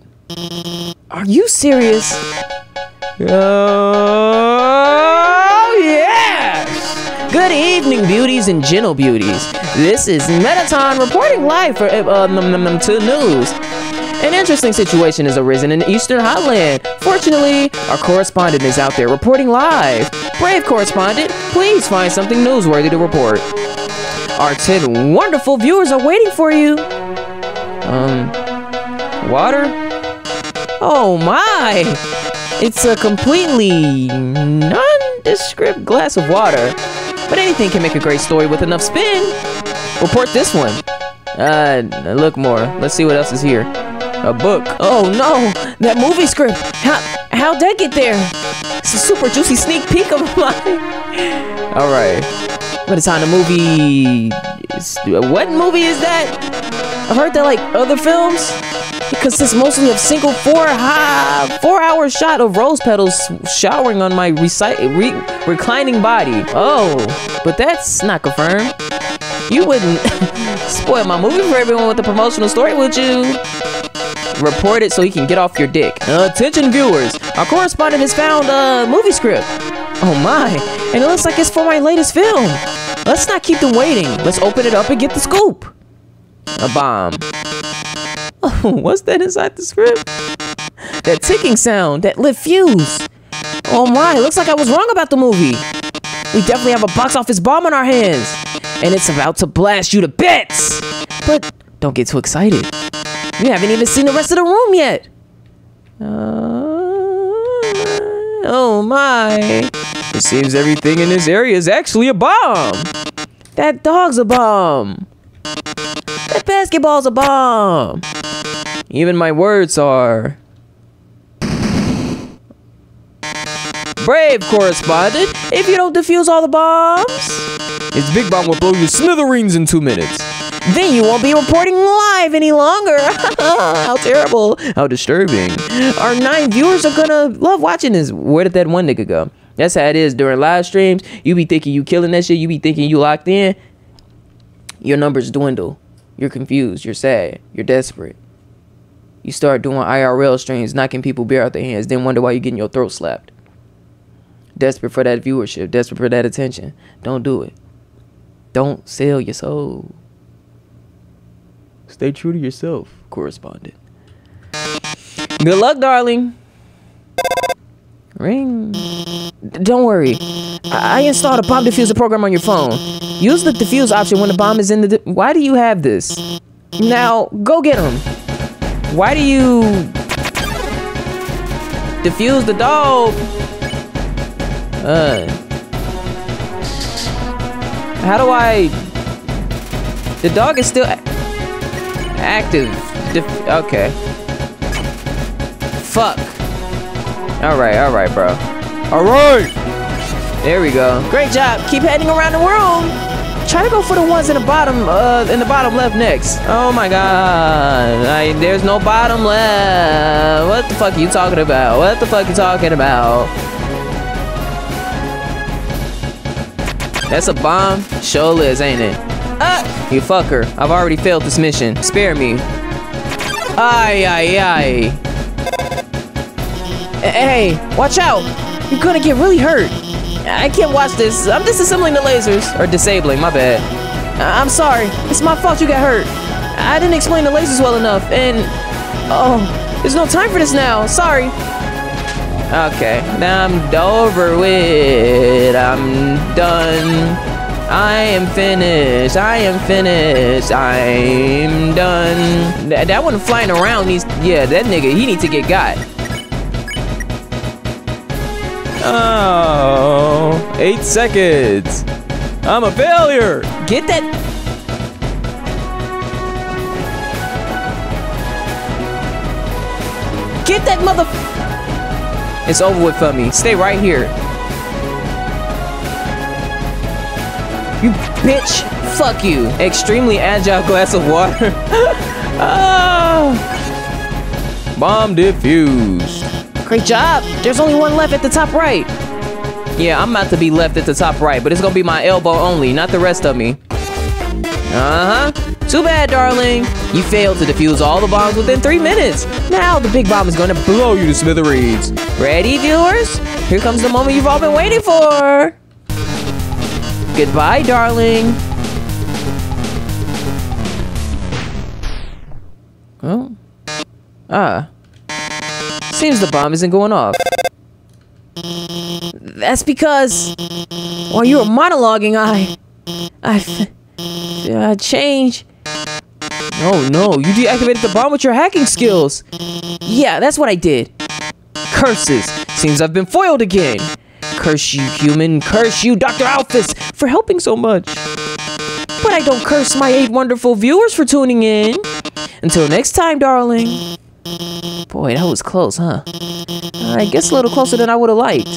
Are you serious? Oh, yes! Good evening, beauties and gentle beauties. This is Mettaton reporting live for uh, um, num, num, num, 2 News. An interesting situation has arisen in Eastern Hotland. Fortunately, our correspondent is out there reporting live. Brave correspondent, please find something newsworthy to report. Our 10 wonderful viewers are waiting for you. Um, water? Oh my! It's a completely nondescript glass of water. But anything can make a great story with enough spin. Report this one. Uh, look more. Let's see what else is here. A book. Oh no, that movie script. How how'd that get there? It's a super juicy sneak peek of mine. All right, but it's on the movie. What movie is that? I've heard that like other films. It consists mostly of single four high, four hour shot of rose petals showering on my re reclining body. Oh, but that's not confirmed. You wouldn't spoil my movie for everyone with a promotional story, would you? Report it so he can get off your dick. Attention viewers, our correspondent has found a movie script. Oh my, and it looks like it's for my latest film. Let's not keep them waiting. Let's open it up and get the scoop. A bomb. Oh, what's that inside the script? That ticking sound, that lit fuse. Oh my, it looks like I was wrong about the movie. We definitely have a box office bomb on our hands. And it's about to blast you to bits. But don't get too excited. We haven't even seen the rest of the room yet. Uh, oh my. It seems everything in this area is actually a bomb. That dog's a bomb. That basketball's a bomb. Even my words are. Brave correspondent, if you don't defuse all the bombs, its big bomb will blow you smithereens in two minutes. Then you won't be reporting live any longer. How terrible. How disturbing. Our nine viewers are gonna love watching this. Where did that one nigga go? That's how it is during live streams. You be thinking you killing that shit. You be thinking you locked in. Your numbers dwindle. You're confused. You're sad. You're desperate. You start doing IRL streams, knocking people beer out their hands, then wonder why you're getting your throat slapped. Desperate for that viewership, desperate for that attention. Don't do it. Don't sell your soul. Stay true to yourself, correspondent. Good luck, darling. Ring. Don't worry. I, installed a bomb diffuser program on your phone. Use the diffuse option when the bomb is in the. Why do you have this? Now, go get him. Why do you diffuse the dog? Uh. How do I? The dog is still active. Dif okay. Fuck. All right, all right, bro. All right. There we go. Great job. Keep heading around the room. Try to go for the ones in the bottom, uh, in the bottom left next. Oh my god. I, there's no bottom left. What the fuck are you talking about? What the fuck are you talking about? That's a bomb? Sure is, ain't it? Ah! You fucker. I've already failed this mission. Spare me. Ay, ay, ay. Hey, watch out! You're gonna get really hurt. I can't watch this. I'm disassembling the lasers. Or disabling, my bad. I- I'm sorry. It's my fault you got hurt. I didn't explain the lasers well enough, and... Oh, there's no time for this now. Sorry. Okay, now I'm over with. I'm done. I am finished. I am finished. I'm done. That, that one flying around needs. Yeah, that nigga, he needs to get got. Oh, eight seconds. I'm a failure. Get that. Get that mother. It's over with for me. Stay right here. You bitch. Fuck you. Extremely agile glass of water. ah. Bomb defused. Great job. There's only one left at the top right. Yeah, I'm about to be left at the top right, but it's gonna be my elbow only, not the rest of me. Uh-huh. Too bad, darling. You failed to defuse all the bombs within three minutes. Now the big bomb is gonna blow you to smithereens. Ready, viewers? Here comes the moment you've all been waiting for. Goodbye, darling. Oh. Ah. Seems the bomb isn't going off. That's because while you were monologuing, I, I, I changed. Oh no, you deactivated the bomb with your hacking skills. Yeah, that's what I did. Curses. Seems I've been foiled again. Curse you, human. Curse you, Dr. Alphys, for helping so much. But I don't curse my eight wonderful viewers for tuning in. Until next time, darling. Boy, that was close, huh? I guess a little closer than I would have liked.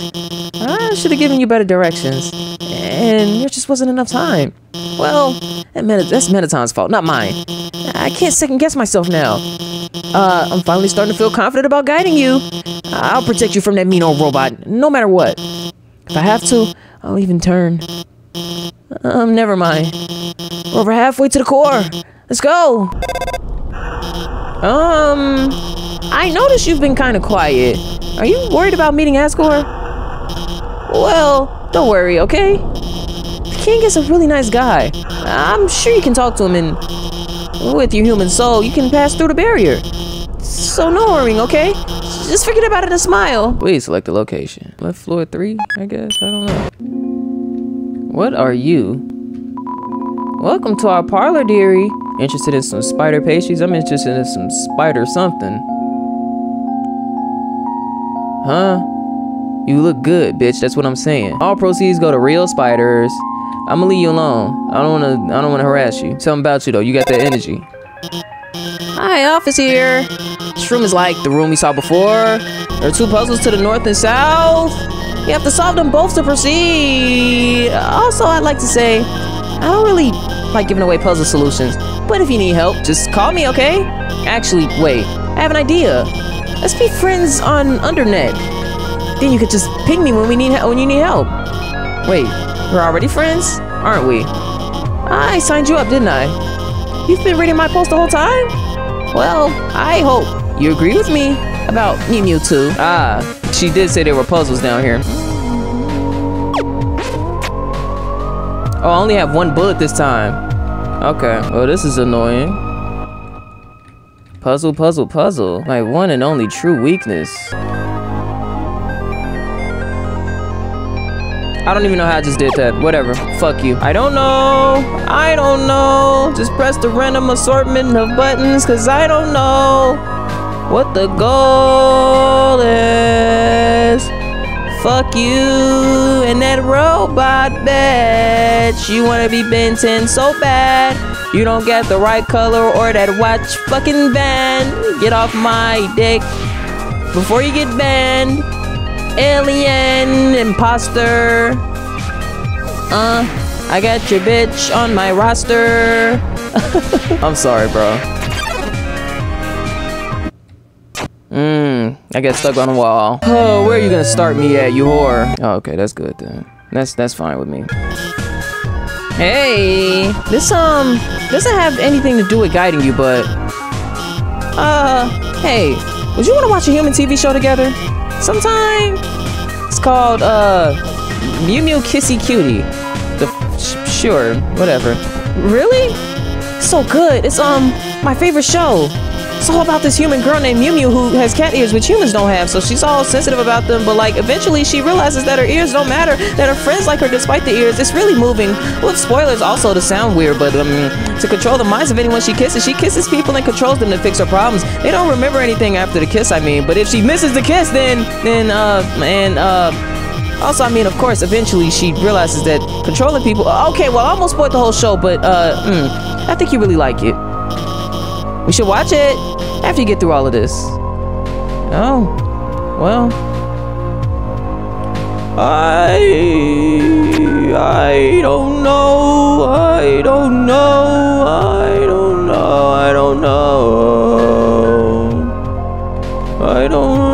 I should have given you better directions. And there just wasn't enough time. Well, that that's Mettaton's fault, not mine. I can't second guess myself now. Uh, I'm finally starting to feel confident about guiding you. I'll protect you from that mean old robot, no matter what. If I have to, I'll even turn. Um, never mind. We're over halfway to the core. Let's go. Um, I noticed you've been kind of quiet. Are you worried about meeting Asgore? Well, don't worry, okay? The king is a really nice guy. I'm sure you can talk to him and with your human soul, you can pass through the barrier. So no worrying, okay? Just forget about it and smile. Please select the location. Left floor three, I guess. I don't know. What are you? Welcome to our parlor, dearie. Interested in some spider pastries? I'm interested in some spider something. Huh? You look good, bitch. That's what I'm saying. All proceeds go to real spiders. I'ma leave you alone. I don't wanna I don't wanna harass you. Something about you though. You got that energy. Hi, Alphys here. This room is like the room we saw before. There are two puzzles to the north and south. You have to solve them both to proceed. Also, I'd like to say, I don't really like giving away puzzle solutions, but if you need help, just call me, okay? Actually, wait, I have an idea. Let's be friends on Undernet. Then you could just ping me when we need when you need help. Wait, we're already friends, aren't we? I signed you up, didn't I? You've been reading my post the whole time? Well, I hope you agree with me about Mew Mew 2. Ah, she did say there were puzzles down here. Oh, I only have one bullet this time. Okay, well this is annoying. Puzzle, puzzle, puzzle. My one and only true weakness. I don't even know how I just did that. Whatever. Fuck you. I don't know. I don't know. Just press the random assortment of buttons because I don't know what the goal is. Fuck you and that robot bitch. You wanna be Ben 10 so bad. You don't get the right color or that watch fucking band. Get off my dick before you get banned. Alien imposter. Uh, I got your bitch on my roster. I'm sorry, bro. Mmm, I got stuck on a wall. Oh, where are you gonna start me at, you whore? Oh, okay, that's good then. That's that's fine with me. Hey, this um doesn't have anything to do with guiding you, but uh, hey, would you want to watch a human TV show together? Sometime. It's called uh Mew Mew Kissy Cutie. The sure, whatever. Really? So good. It's um my favorite show. It's all about this human girl named Mew Mew who has cat ears which humans don't have. So she's all sensitive about them, but like eventually she realizes that her ears don't matter, that her friends like her despite the ears. It's really moving. With spoilers also to sound weird, but um to control the minds of anyone she kisses, she kisses people and controls them to fix her problems. They don't remember anything after the kiss, I mean, but if she misses the kiss then then uh and uh also, I mean, of course, eventually she realizes that controlling people. Okay, well, I almost spoiled the whole show, but uh, mm, I think you really like it. We should watch it after you get through all of this. Oh, well. I I don't know. I don't know. I don't know. I don't know. I don't know.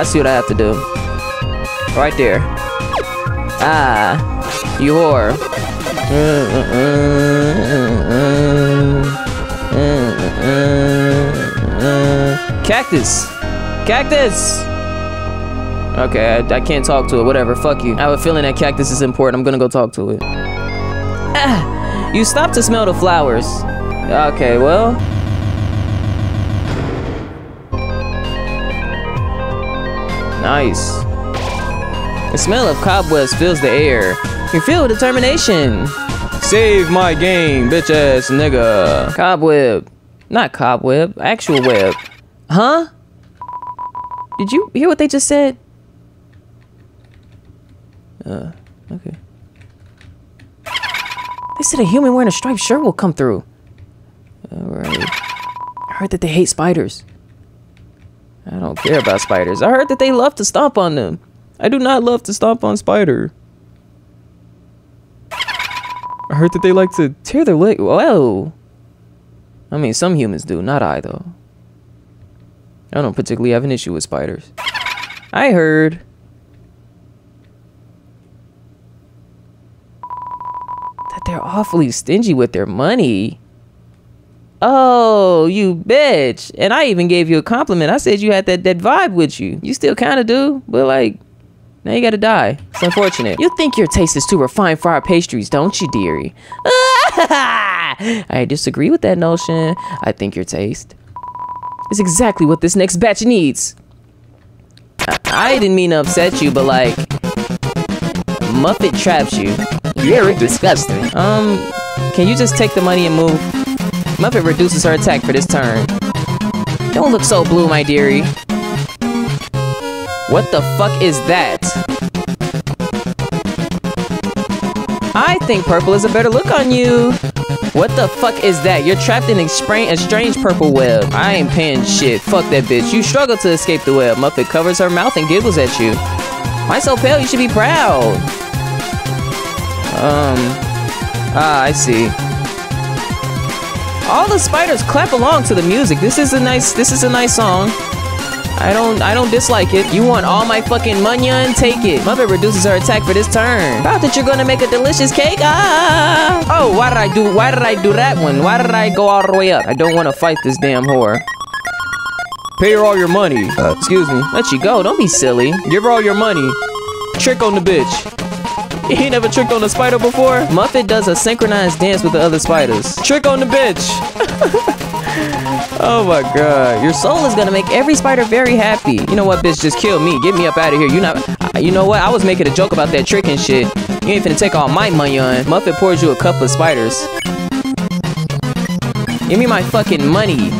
I see what I have to do. Right there. Ah, you whore. Cactus. Cactus. Okay, I, I can't talk to it. Whatever. Fuck you. I have a feeling that cactus is important. I'm gonna go talk to it. Ah, you stop to smell the flowers. Okay, well. Nice. The smell of cobwebs fills the air. You feel determination. Save my game, bitch ass nigga. Cobweb. Not cobweb, actual web. Huh? Did you hear what they just said? Uh, okay. They said a human wearing a striped shirt will come through. Alright. I heard that they hate spiders. I don't care about spiders. I heard that they love to stomp on them. I do not love to stomp on spider. I heard that they like to tear their leg. Whoa. I mean, some humans do, not I though. I don't particularly have an issue with spiders. I heard. That they're awfully stingy with their money. Oh, you bitch. And I even gave you a compliment. I said you had that, that vibe with you. You still kind of do, but like, now you gotta die. It's unfortunate. You think your taste is too refined for our pastries, don't you, dearie? I disagree with that notion. I think your taste is exactly what this next batch needs. I, I didn't mean to upset you, but like, Muffet traps you. You're disgusting. Um, can you just take the money and move? Muffet reduces her attack for this turn. Don't look so blue, my dearie. What the fuck is that? I think purple is a better look on you. What the fuck is that? You're trapped in a strange, purple web. I ain't paying shit. Fuck that bitch. You struggle to escape the web. Muffet covers her mouth and giggles at you. Why so pale? You should be proud. Um. Ah, I see. All the spiders clap along to the music. This is a nice. This is a nice song. I don't. I don't dislike it. You want all my fucking munyon? Take it. Muffet reduces her attack for this turn. Thought that you're gonna make a delicious cake. Ah. Oh, why did I do? Why did I do that one? Why did I go all the way up? I don't want to fight this damn whore. Pay her all your money. Uh, excuse me. Let you go. Don't be silly. Give her all your money. Trick on the bitch. He never tricked on a spider before? Muffet does a synchronized dance with the other spiders. Trick on the bitch! oh my god. Your soul is gonna make every spider very happy. You know what, bitch? Just kill me. Get me up out of here. You not. You know what? I was making a joke about that trick and shit. You ain't finna take all my money on. Muffet pours you a cup of spiders. Give me my fucking money.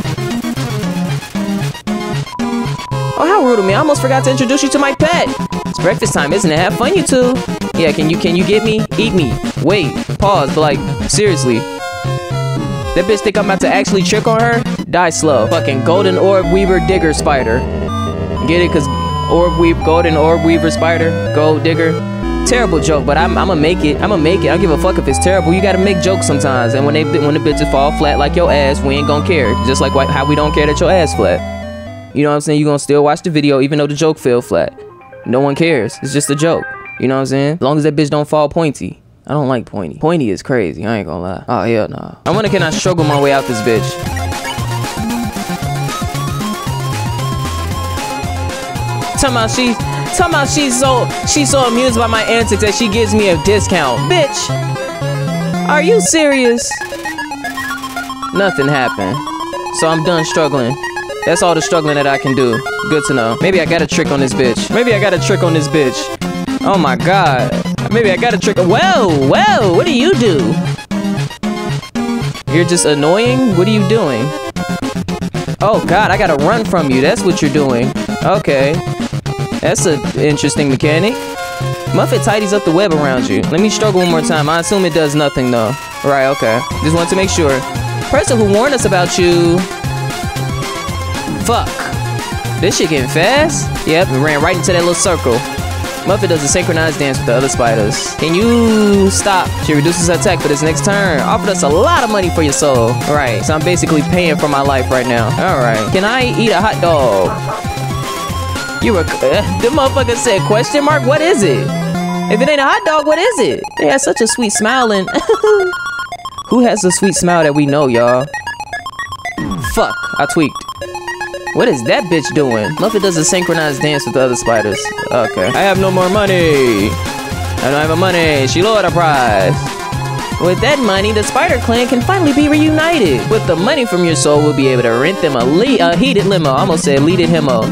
Oh, how rude of me. I almost forgot to introduce you to my pet. It's breakfast time, isn't it? Have fun, you two. Yeah, can you can you get me? Eat me. Wait, pause, but like, seriously. That bitch think I'm about to actually trick on her? Die slow. Fucking golden orb weaver digger spider. Get it? Cause orb weave, golden orb weaver spider, gold digger. Terrible joke, but I'm, I'ma make it. I'ma make it. I don't give a fuck if it's terrible. You gotta make jokes sometimes. And when they when the bitches fall flat like your ass, we ain't gonna care. Just like how we don't care that your ass flat. You know what I'm saying? You gonna still watch the video even though the joke fell flat. No one cares. It's just a joke. You know what I'm saying? As long as that bitch don't fall pointy. I don't like pointy. Pointy is crazy. I ain't gonna lie. Oh hell no. I wonder can I struggle my way out this bitch? Talking about she, talking about she's so she's so amused by my antics that she gives me a discount. Bitch, are you serious? Nothing happened. So I'm done struggling. That's all the struggling that I can do. Good to know. Maybe I got a trick on this bitch. Maybe I got a trick on this bitch. Oh my god. Maybe I got a trick. Whoa, whoa, what do you do? You're just annoying? What are you doing? Oh god, I gotta run from you. That's what you're doing. Okay. That's an interesting mechanic. Muffet tidies up the web around you. Let me struggle one more time. I assume it does nothing though. Right, okay. Just want to make sure. Person who warned us about you. Fuck. This shit getting fast? Yep, ran right into that little circle. Muffet does a synchronized dance with the other spiders. Can you stop? She reduces her attack for this next turn. Offered us a lot of money for your soul. Right, so I'm basically paying for my life right now. Alright. Can I eat a hot dog? You were. Uh, the motherfucker said, question mark? What is it? If it ain't a hot dog, what is it? They had such a sweet smile and. Who has a sweet smile that we know, y'all? Fuck, I tweaked. What is that bitch doing? Muffet does a synchronized dance with the other spiders. Okay. I have no more money. I don't have a money. She lowered a prize. With that money, the Spider Clan can finally be reunited. With the money from your soul, we'll be able to rent them a, le- a heated limo. I almost said leaded himo.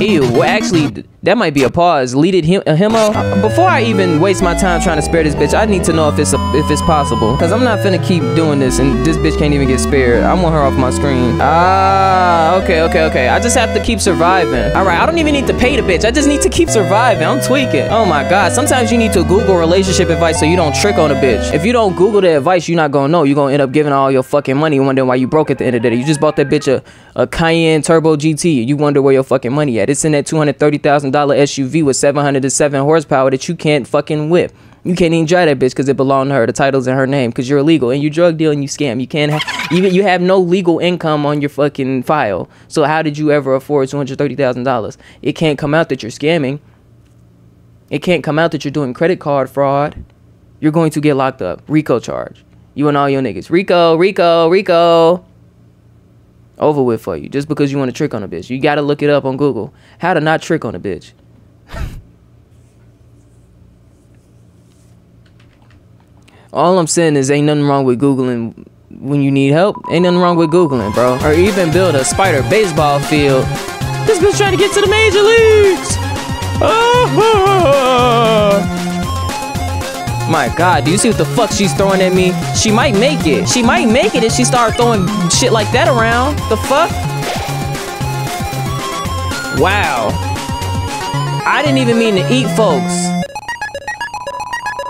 Ew, well, actually, that might be a pause. Leaded him. Uh, Before I even waste my time trying to spare this bitch, I need to know if it's a, if it's possible. Cause I'm not finna keep doing this, and this bitch can't even get spared. I want her off my screen. Ah, okay, okay, okay. I just have to keep surviving. All right, I don't even need to pay the bitch. I just need to keep surviving. I'm tweaking. Oh my god. Sometimes you need to Google relationship advice so you don't trick on a bitch. If you don't Google the advice, you're not gonna know. You're gonna end up giving all your fucking money, wondering why you broke at the end of the day. You just bought that bitch a, a Cayenne Turbo GT. You wonder where your fucking money at. It's in that $230,000 SUV with 707 horsepower that you can't fucking whip. You can't even drive that bitch because it belonged to her. The title's in her name because you're illegal and you drug deal and you scam. You can't have even you have no legal income on your fucking file. So how did you ever afford two hundred thirty thousand dollars? It can't come out that you're scamming. It can't come out that you're doing credit card fraud. You're going to get locked up. Rico charge. You and all your niggas. Rico, Rico, Rico. Over with for you. Just because you want to trick on a bitch. You gotta look it up on Google. How to not trick on a bitch. All I'm saying is ain't nothing wrong with Googling when you need help. Ain't nothing wrong with Googling, bro. Or even build a spider baseball field. This bitch trying to get to the major leagues. Ah! My god, do you see what the fuck she's throwing at me? She might make it. She might make it if she start throwing shit like that around. The fuck? Wow. I didn't even mean to eat folks.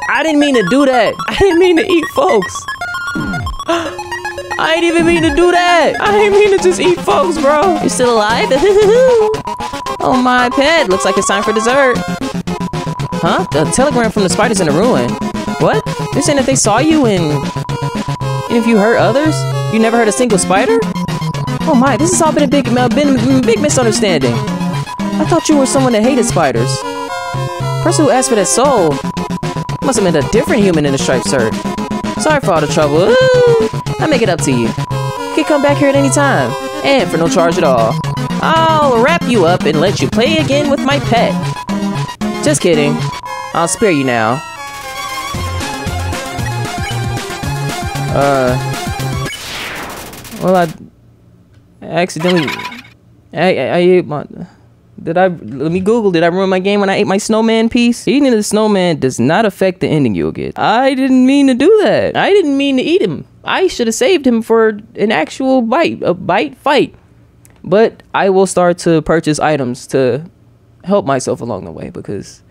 I didn't mean to do that. I didn't mean to eat folks. I didn't even mean to do that. I didn't mean to just eat folks, bro. You still alive? oh my pet. Looks like it's time for dessert. Huh? The telegram from the spiders in the ruin. What? They're saying that they saw you and... And if you hurt others? You never hurt a single spider? Oh my, this has all been a big, uh, been big misunderstanding. I thought you were someone that hated spiders. Person who asked for that soul must have been a different human in the striped shirt. Sorry for all the trouble. I'll make it up to you. You can come back here at any time. And for no charge at all. I'll wrap you up and let you play again with my pet. Just kidding. I'll spare you now. Uh. Well, I accidentally. I, I, I ate my. Did I let me Google? Did I ruin my game when I ate my snowman piece? Eating the snowman does not affect the ending you'll get. I didn't mean to do that. I didn't mean to eat him. I should have saved him for an actual bite, a bite fight. But I will start to purchase items to help myself along the way because,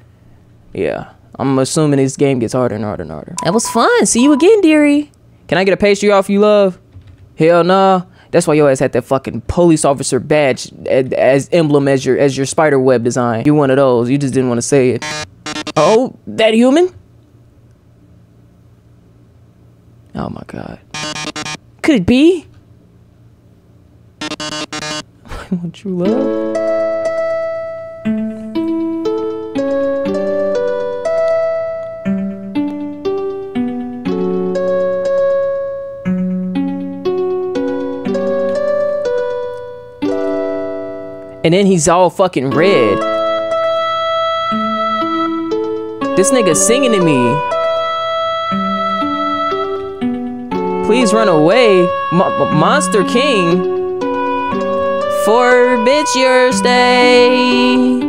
yeah, I'm assuming this game gets harder and harder and harder. That was fun. See you again, dearie. Can I get a pastry off you, love? Hell nah. That's why your ass had that fucking police officer badge as, as emblem as your as your spider web design. You one of those. You just didn't want to say it. Oh, that human? Oh my god. Could it be? I want true love. And then he's all fucking red. This nigga singing to me. Please run away, Mo- Monster King. Forbid your stay.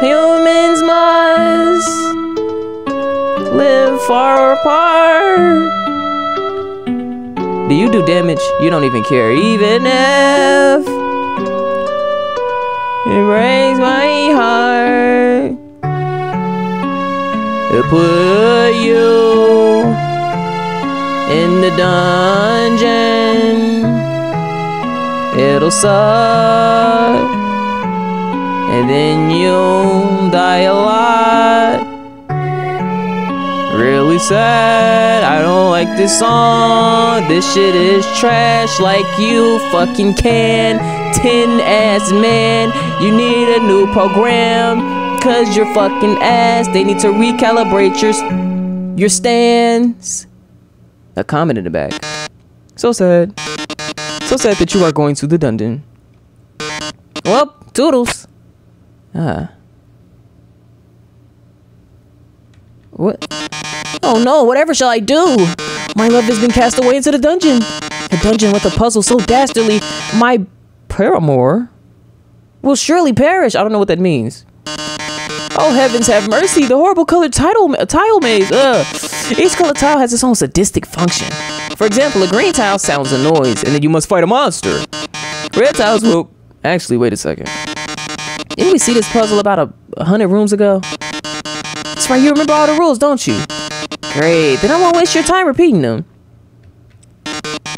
Humans must live far apart. Do you do damage? You don't even care. Even if it breaks my heart to put you in the dungeon. It'll suck. And then you'll die a lot. Really sad. I don't like this song. This shit is trash like you fucking can. Tin ass man. You need a new program. Cause you're fucking ass. They need to recalibrate your your stance. A comment in the back. So sad. So sad that you are going to the dungeon. Well, toodles. Ah. What? Oh no, whatever shall I do? My love has been cast away into the dungeon. A dungeon with a puzzle so dastardly, my paramour will surely perish. I don't know what that means. Oh heavens, have mercy! The horrible colored tile tile maze. Ugh. Each colored tile has its own sadistic function. For example, a green tile sounds a noise, and then you must fight a monster. Red tiles will. Actually, wait a second. Didn't we see this puzzle about a, a hundred rooms ago? That's right. You remember all the rules, don't you? Great. Then I won't waste your time repeating them.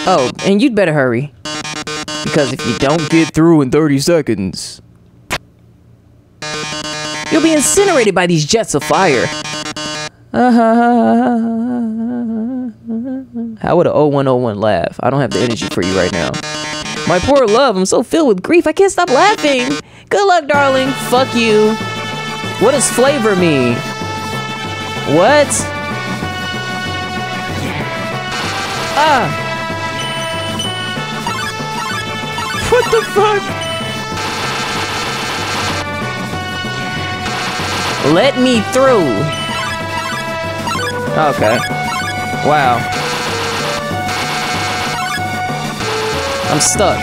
Oh, and you'd better hurry. Because if you don't get through in 30 seconds, you'll be incinerated by these jets of fire. How would a 0101 laugh? I don't have the energy for you right now. My poor love, I'm so filled with grief, I can't stop laughing. Good luck, darling. Fuck you. What does flavor mean? What? Ah. What the fuck? Let me through. Okay. Wow. I'm stuck.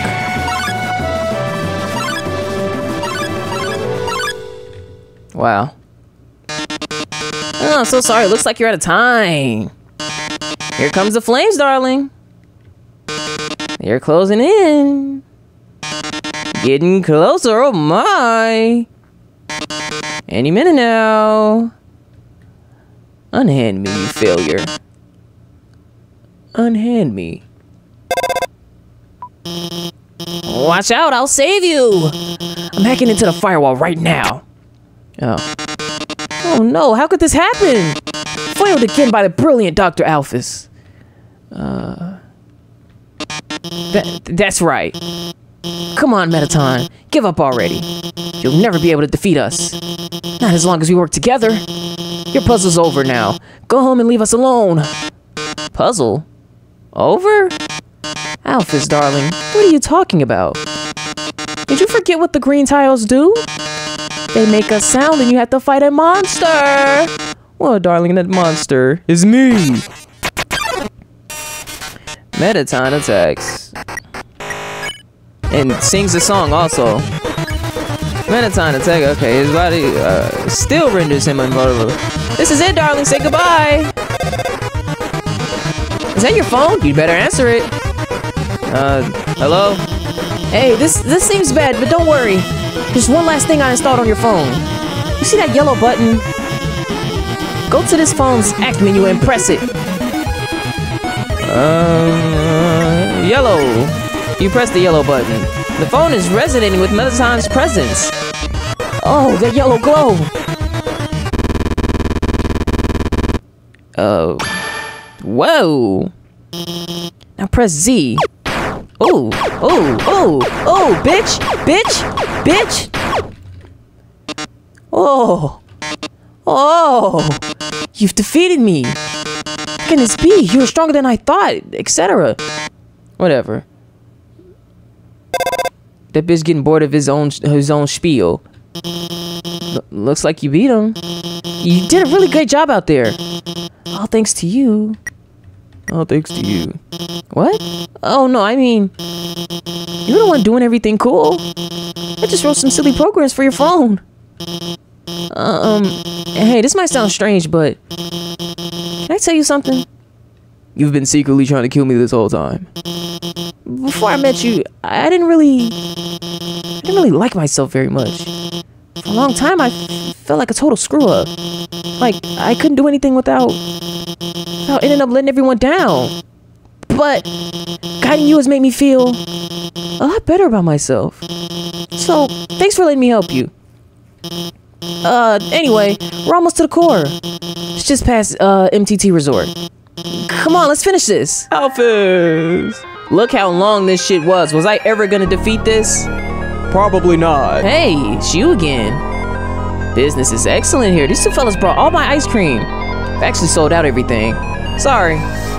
Wow. Oh, I'm so sorry. Looks like you're out of time. Here comes the flames, darling. You're closing in. Getting closer. Oh my. Any minute now. Unhand me, you failure. Unhand me. Watch out, I'll save you. I'm hacking into the firewall right now. Oh. Oh no, how could this happen? Foiled again by the brilliant Dr. Alphys. Uh. That, that's right. Come on, Mettaton. Give up already. You'll never be able to defeat us. Not as long as we work together. Your puzzle's over now. Go home and leave us alone. Puzzle? Over? Alphys, darling, what are you talking about? Did you forget what the green tiles do? They make a sound and you have to fight a monster. Well, darling, that monster is me. Mettaton attacks. And sings a song also. Mettaton attack, okay, his body uh, still renders him invulnerable. This is it, darling, say goodbye. Is that your phone? You better answer it. Uh, hello? Hey, this this seems bad, but don't worry. There's one last thing I installed on your phone. You see that yellow button? Go to this phone's act menu and press it. Um, yellow. You press the yellow button. The phone is resonating with Mettaton's presence. Oh, the yellow glow. Oh. Whoa. Now press Z. Oh, oh, oh, oh, bitch, bitch, bitch. Oh, oh, you've defeated me. How can this be? You were stronger than I thought, etc. Whatever. That bitch getting bored of his own his own spiel. L- looks like you beat him. You did a really great job out there. All thanks to you. All thanks to you. What? Oh no, I mean, you're the one doing everything cool. I just wrote some silly programs for your phone. Um, hey, this might sound strange, but can I tell you something? You've been secretly trying to kill me this whole time. Before I met you, I didn't really, I didn't really like myself very much. For a long time, I felt like a total screw up. Like I couldn't do anything without, without ending up letting everyone down. But guiding you has made me feel a lot better about myself. So thanks for letting me help you. Uh, anyway, we're almost to the core. It's just past uh MTT Resort. Come on, let's finish this. Alphys! Look how long this shit was. Was I ever gonna defeat this? Probably not. Hey, it's you again. Business is excellent here. These two fellas brought all my ice cream. I've actually sold out everything. Sorry.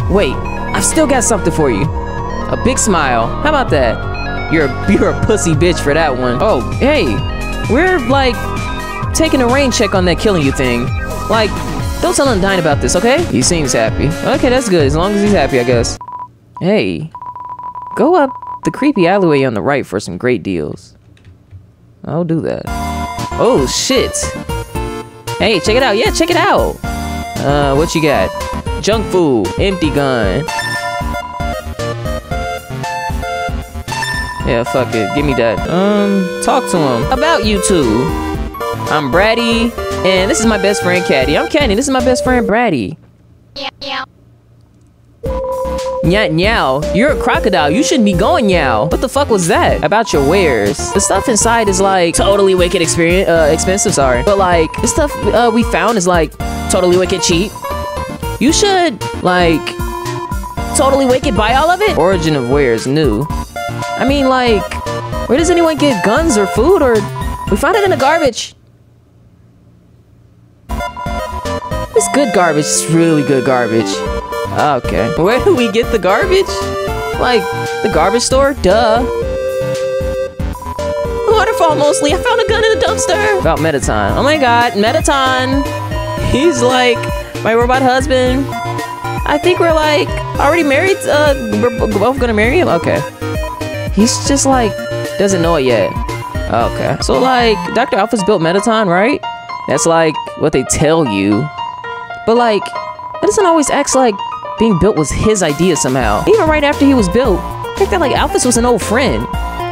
Wait, I've still got something for you. A big smile. How about that? You're a, you're a pussy bitch for that one. Oh, hey, we're like taking a rain check on that killing you thing. Like, don't tell Undyne about this, okay? He seems happy. Okay, that's good. As long as he's happy, I guess. Hey, go up the creepy alleyway on the right for some great deals. I'll do that. Oh shit! Hey, check it out. Yeah, check it out. Uh, what you got? Junk food, empty gun. Yeah, fuck it. Give me that. Um, talk to him about you two. I'm Bratty, and this is my best friend Catty. I'm Catty. This is my best friend Bratty. Nya Nyao, you're a crocodile. You shouldn't be going Nyao. What the fuck was that? About your wares. The stuff inside is like totally wicked experience, uh, expensive, sorry. But like, the stuff uh, we found is like totally wicked cheap. You should, like, totally wicked buy all of it? Origin of wares new. I mean, like, where does anyone get guns or food or... We found it in the garbage. It's good garbage. It's really good garbage. Okay. Where do we get the garbage? Like, the garbage store? Duh. Waterfall mostly. I found a gun in the dumpster. About Mettaton. Oh my god, Mettaton. He's like my robot husband. I think we're like already married. Uh, we're both gonna marry him. Okay. He's just like doesn't know it yet. Okay. So like Dr. Alphys built Mettaton, right? That's like what they tell you. But like, doesn't always act like being built was his idea somehow. Even right after he was built, I think that like Alphys was an old friend.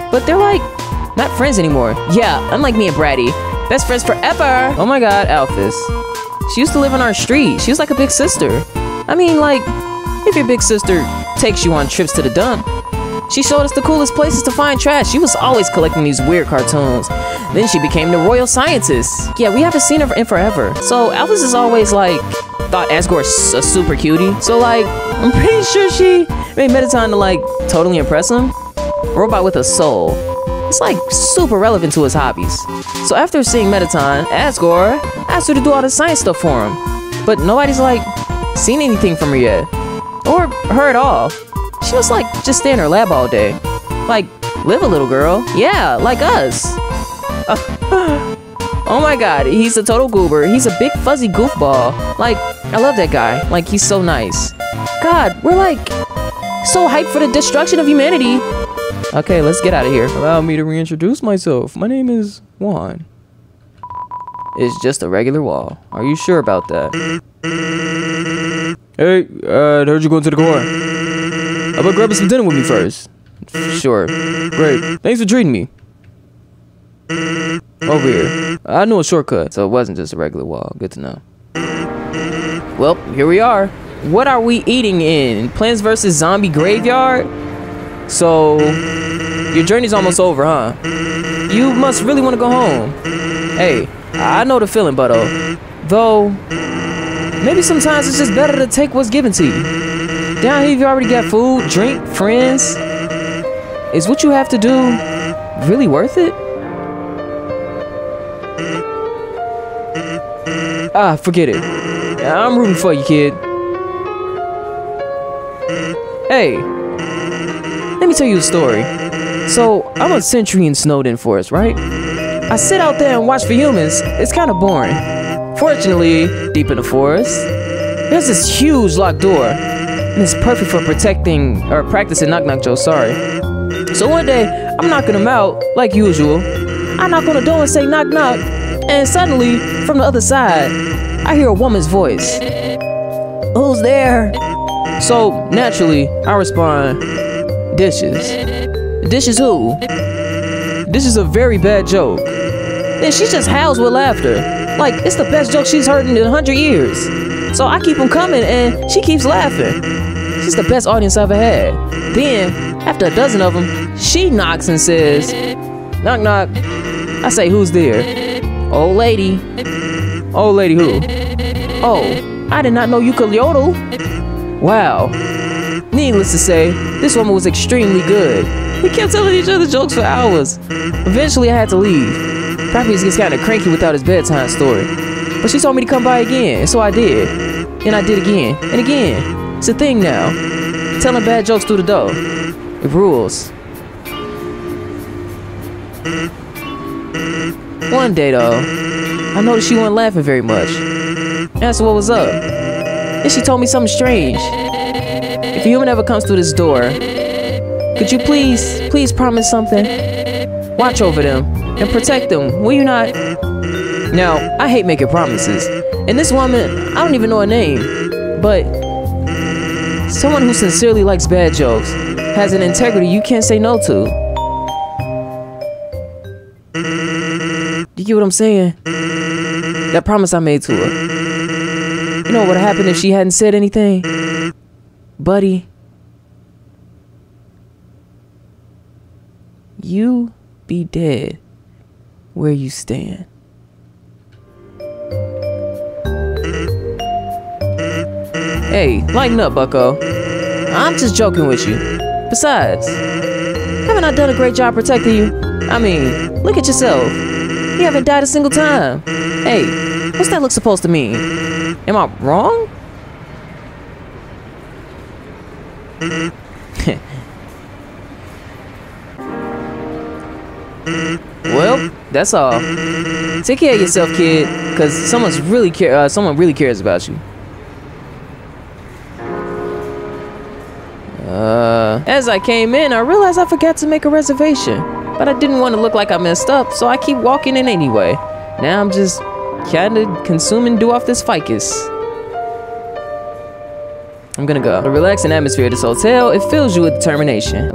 But they're like not friends anymore. Yeah, unlike me and Bratty. Best friends forever. Oh my god, Alphys. She used to live on our street. She was like a big sister. I mean, like, if your big sister takes you on trips to the dump, she showed us the coolest places to find trash. She was always collecting these weird cartoons. Then she became the royal scientist. Yeah, we haven't seen her in forever. So Alphys is always like thought Asgore's a super cutie. So like, I'm pretty sure she made Mettaton to like totally impress him. Robot with a soul. It's like super relevant to his hobbies. So after seeing Mettaton, Asgore asked her to do all the science stuff for him. But nobody's like seen anything from her yet. Or her at all. She was like just stay in her lab all day. Like, live a little girl. Yeah, like us. oh my god, he's a total goober. He's a big fuzzy goofball. Like, I love that guy. Like, he's so nice. God, we're like so hyped for the destruction of humanity. Okay, let's get out of here. Allow me to reintroduce myself. My name is Juan. It's just a regular wall. Are you sure about that? Hey, uh, I heard you going to the core. How about grabbing some dinner with me first? Sure. Great. Thanks for treating me. Over here. I knew a shortcut, so it wasn't just a regular wall. Good to know. Well, here we are. What are we eating in? Plants vs. Zombie Graveyard? So, your journey's almost over, huh? You must really want to go home. Hey, I know the feeling, Butto. Though, maybe sometimes it's just better to take what's given to you. Down here, you already got food, drink, friends. Is what you have to do really worth it? Ah, forget it. I'm rooting for you, kid. Hey, let me tell you a story. So I'm a sentry in Snowdin Forest, right? I sit out there and watch for humans. It's kind of boring. Fortunately, deep in the forest, there's this huge locked door, and it's perfect for protecting or practicing knock knock Joe. Sorry. So one day, I'm knocking him out like usual. I knock on the door and say knock knock, and suddenly, from the other side, I hear a woman's voice. Who's there? So naturally, I respond, dishes. Dishes who? This is a very bad joke. Then she just howls with laughter. Like, it's the best joke she's heard in a hundred years. So I keep them coming and she keeps laughing. She's the best audience I've ever had. Then, after a dozen of them, she knocks and says, Knock, knock. I say, Who's there? Old lady. Old lady who? Oh, I did not know you could yodel. Wow. Needless to say, this woman was extremely good. We kept telling each other jokes for hours. Eventually, I had to leave. Pappy's gets kind of cranky without his bedtime story. But she told me to come by again, and so I did. And I did again, and again. It's a thing now. Telling bad jokes through the door. It rules. One day, though, I noticed she wasn't laughing very much. Asked what was up. And she told me something strange. If a human ever comes through this door, could you please, please promise something? Watch over them and protect them, will you not? Now, I hate making promises. And this woman, I don't even know her name, but someone who sincerely likes bad jokes has an integrity you can't say no to. You get what I'm saying? That promise I made to her. You know what would have happened if she hadn't said anything? Buddy, you be dead where you stand. Hey, lighten up, bucko. I'm just joking with you. Besides, haven't I done a great job protecting you? I mean, look at yourself. You haven't died a single time. Hey, what's that look supposed to mean? Am I wrong? well, that's all. Take care of yourself, kid, because someone's really care. Uh, someone really cares about you. Uh, as I came in, I realized I forgot to make a reservation, but I didn't want to look like I messed up, so I keep walking in anyway. Now I'm just kind of consuming do off this ficus. I'm gonna go. The relaxing atmosphere of this hotel, it fills you with determination.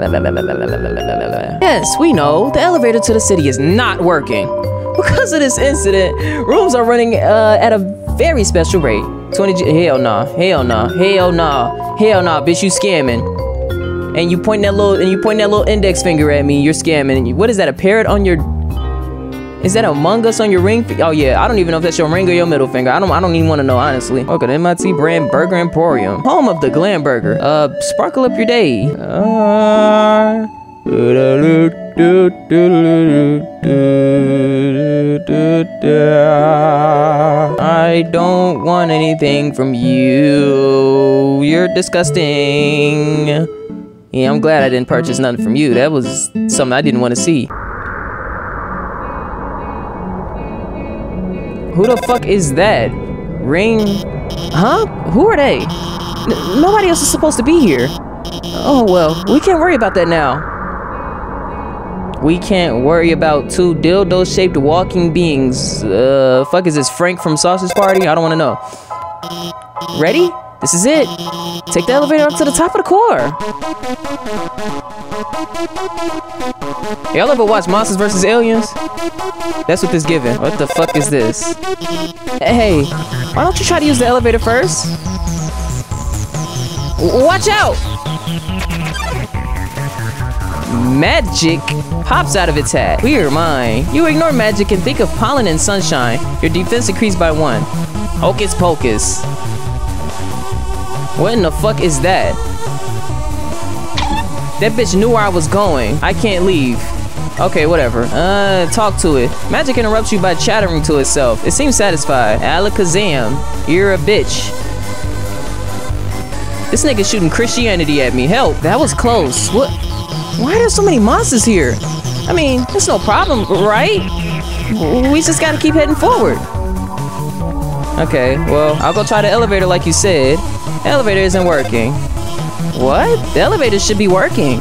Yes, we know, the elevator to the city is not working. Because of this incident, rooms are running uh, at a very special rate. 20 G hell nah, hell nah, hell nah, hell nah, bitch, you scamming. And you point that little and you point that little index finger at me, you're scamming. What is that, a parrot on your is that Among Us on your ring? Oh yeah, I don't even know if that's your ring or your middle finger. I don't. I don't even want to know honestly. Okay, the MTT brand Burger Emporium, home of the Glam Burger. Uh, sparkle up your day. Uh, I don't want anything from you. You're disgusting. Yeah, I'm glad I didn't purchase nothing from you. That was something I didn't want to see. Who the fuck is that? Ring? Huh? Who are they? N nobody else is supposed to be here. Oh well, we can't worry about that now. We can't worry about two dildo-shaped walking beings. Uh, fuck is this Frank from Sausage Party? I don't want to know. Ready? This is it. Take the elevator up to the top of the core. Y'all ever watch Monsters vs. Aliens? That's what this giving. What the fuck is this? Hey, why don't you try to use the elevator first? Watch out! Magic pops out of its hat. Clear mind. You ignore magic and think of pollen and sunshine. Your defense increased by one. Hocus pocus. What in the fuck is that? That bitch knew where I was going. I can't leave. Okay, whatever. Uh, talk to it. Magic interrupts you by chattering to itself. It seems satisfied. Alakazam, you're a bitch. This nigga shooting Christianity at me. Help, that was close. What? Why are there so many monsters here? I mean, it's no problem, right? We just gotta keep heading forward. Okay, well, I'll go try the elevator like you said. Elevator isn't working. What? The elevator should be working.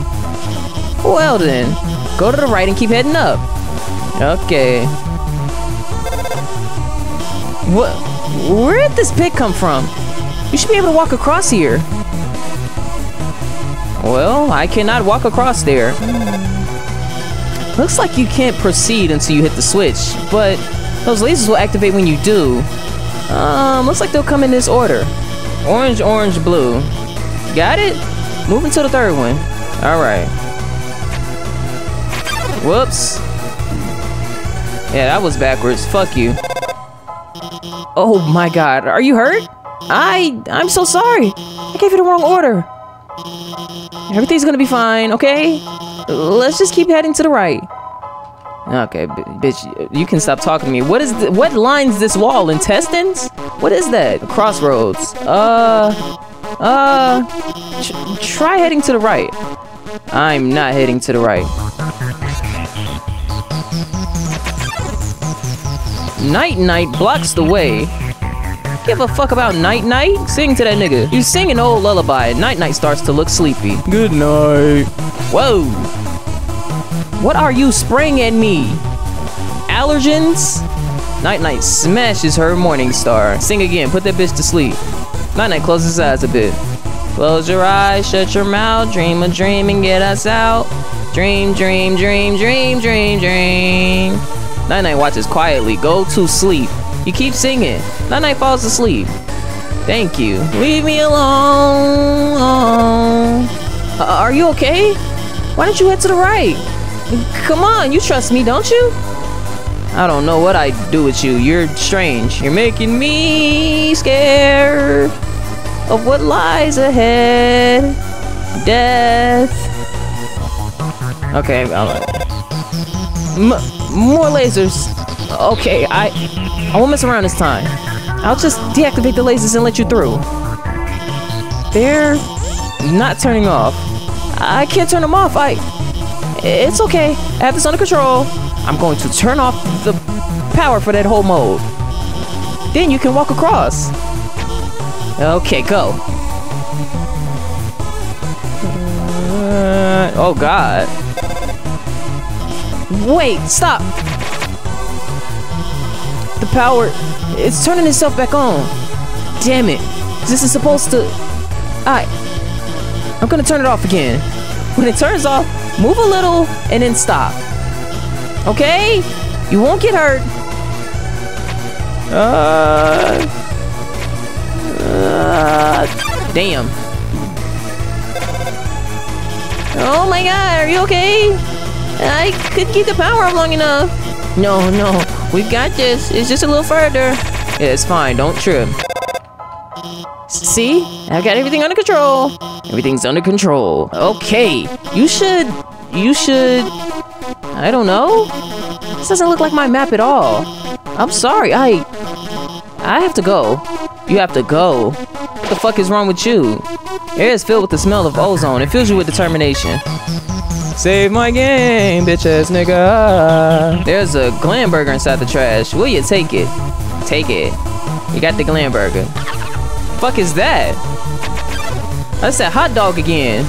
Well then, go to the right and keep heading up. Okay. What? Where did this pit come from? You should be able to walk across here. Well, I cannot walk across there. Looks like you can't proceed until you hit the switch, but those lasers will activate when you do. Um, looks like they'll come in this order. Orange, orange, blue. Got it? Moving to the third one. Alright. Whoops. Yeah, that was backwards. Fuck you. Oh my god, are you hurt? I, I'm so sorry. I gave you the wrong order. Everything's gonna be fine, okay? Let's just keep heading to the right. Okay, bitch, you can stop talking to me. What is what lines this wall? Intestines? What is that? Crossroads. Uh, uh, tr- try heading to the right. I'm not heading to the right. Knight Knight blocks the way. Give a fuck about Knight Knight? Sing to that nigga. You sing an old lullaby, and Knight Knight starts to look sleepy. Good night. Whoa! What are you spraying at me? Allergens? Knight Knight smashes her Morning Star. Sing again, put that bitch to sleep. Knight Knight closes his eyes a bit. Close your eyes, shut your mouth, dream a dream and get us out. Dream, dream, dream, dream, dream, dream. Knight Knight watches quietly, go to sleep. You keep singing. Knight Knight falls asleep. Thank you. Leave me alone. Uh, are you okay? Why don't you head to the right? Come on, you trust me, don't you? I don't know what I'd do with you. You're strange. You're making me scared of what lies ahead. Death. Okay, I'm, M- more lasers. Okay, I I won't mess around this time. I'll just deactivate the lasers and let you through. They're not turning off. I can't turn them off. I. It's okay. I have this under control. I'm going to turn off the power for that whole mode. Then you can walk across. Okay, go. Uh, oh God. Wait, stop. The power, it's turning itself back on. Damn it. This is supposed to. I. I'm gonna turn it off again. When it turns off, move a little and then stop. Okay? You won't get hurt. Uh. uh damn. Oh my god, are you okay? I couldn't keep the power up long enough. No, no, we've got this. It's just a little further. Yeah, it's fine. Don't trip. See? I've got everything under control. Everything's under control. Okay. You should. You should. I don't know. This doesn't look like my map at all. I'm sorry. I. I have to go. You have to go. What the fuck is wrong with you? Air is filled with the smell of ozone. It fills you with determination. Save my game, bitch ass nigga. There's a glam burger inside the trash. Will you take it? Take it. You got the glam burger. Fuck is that? That's that hot dog again.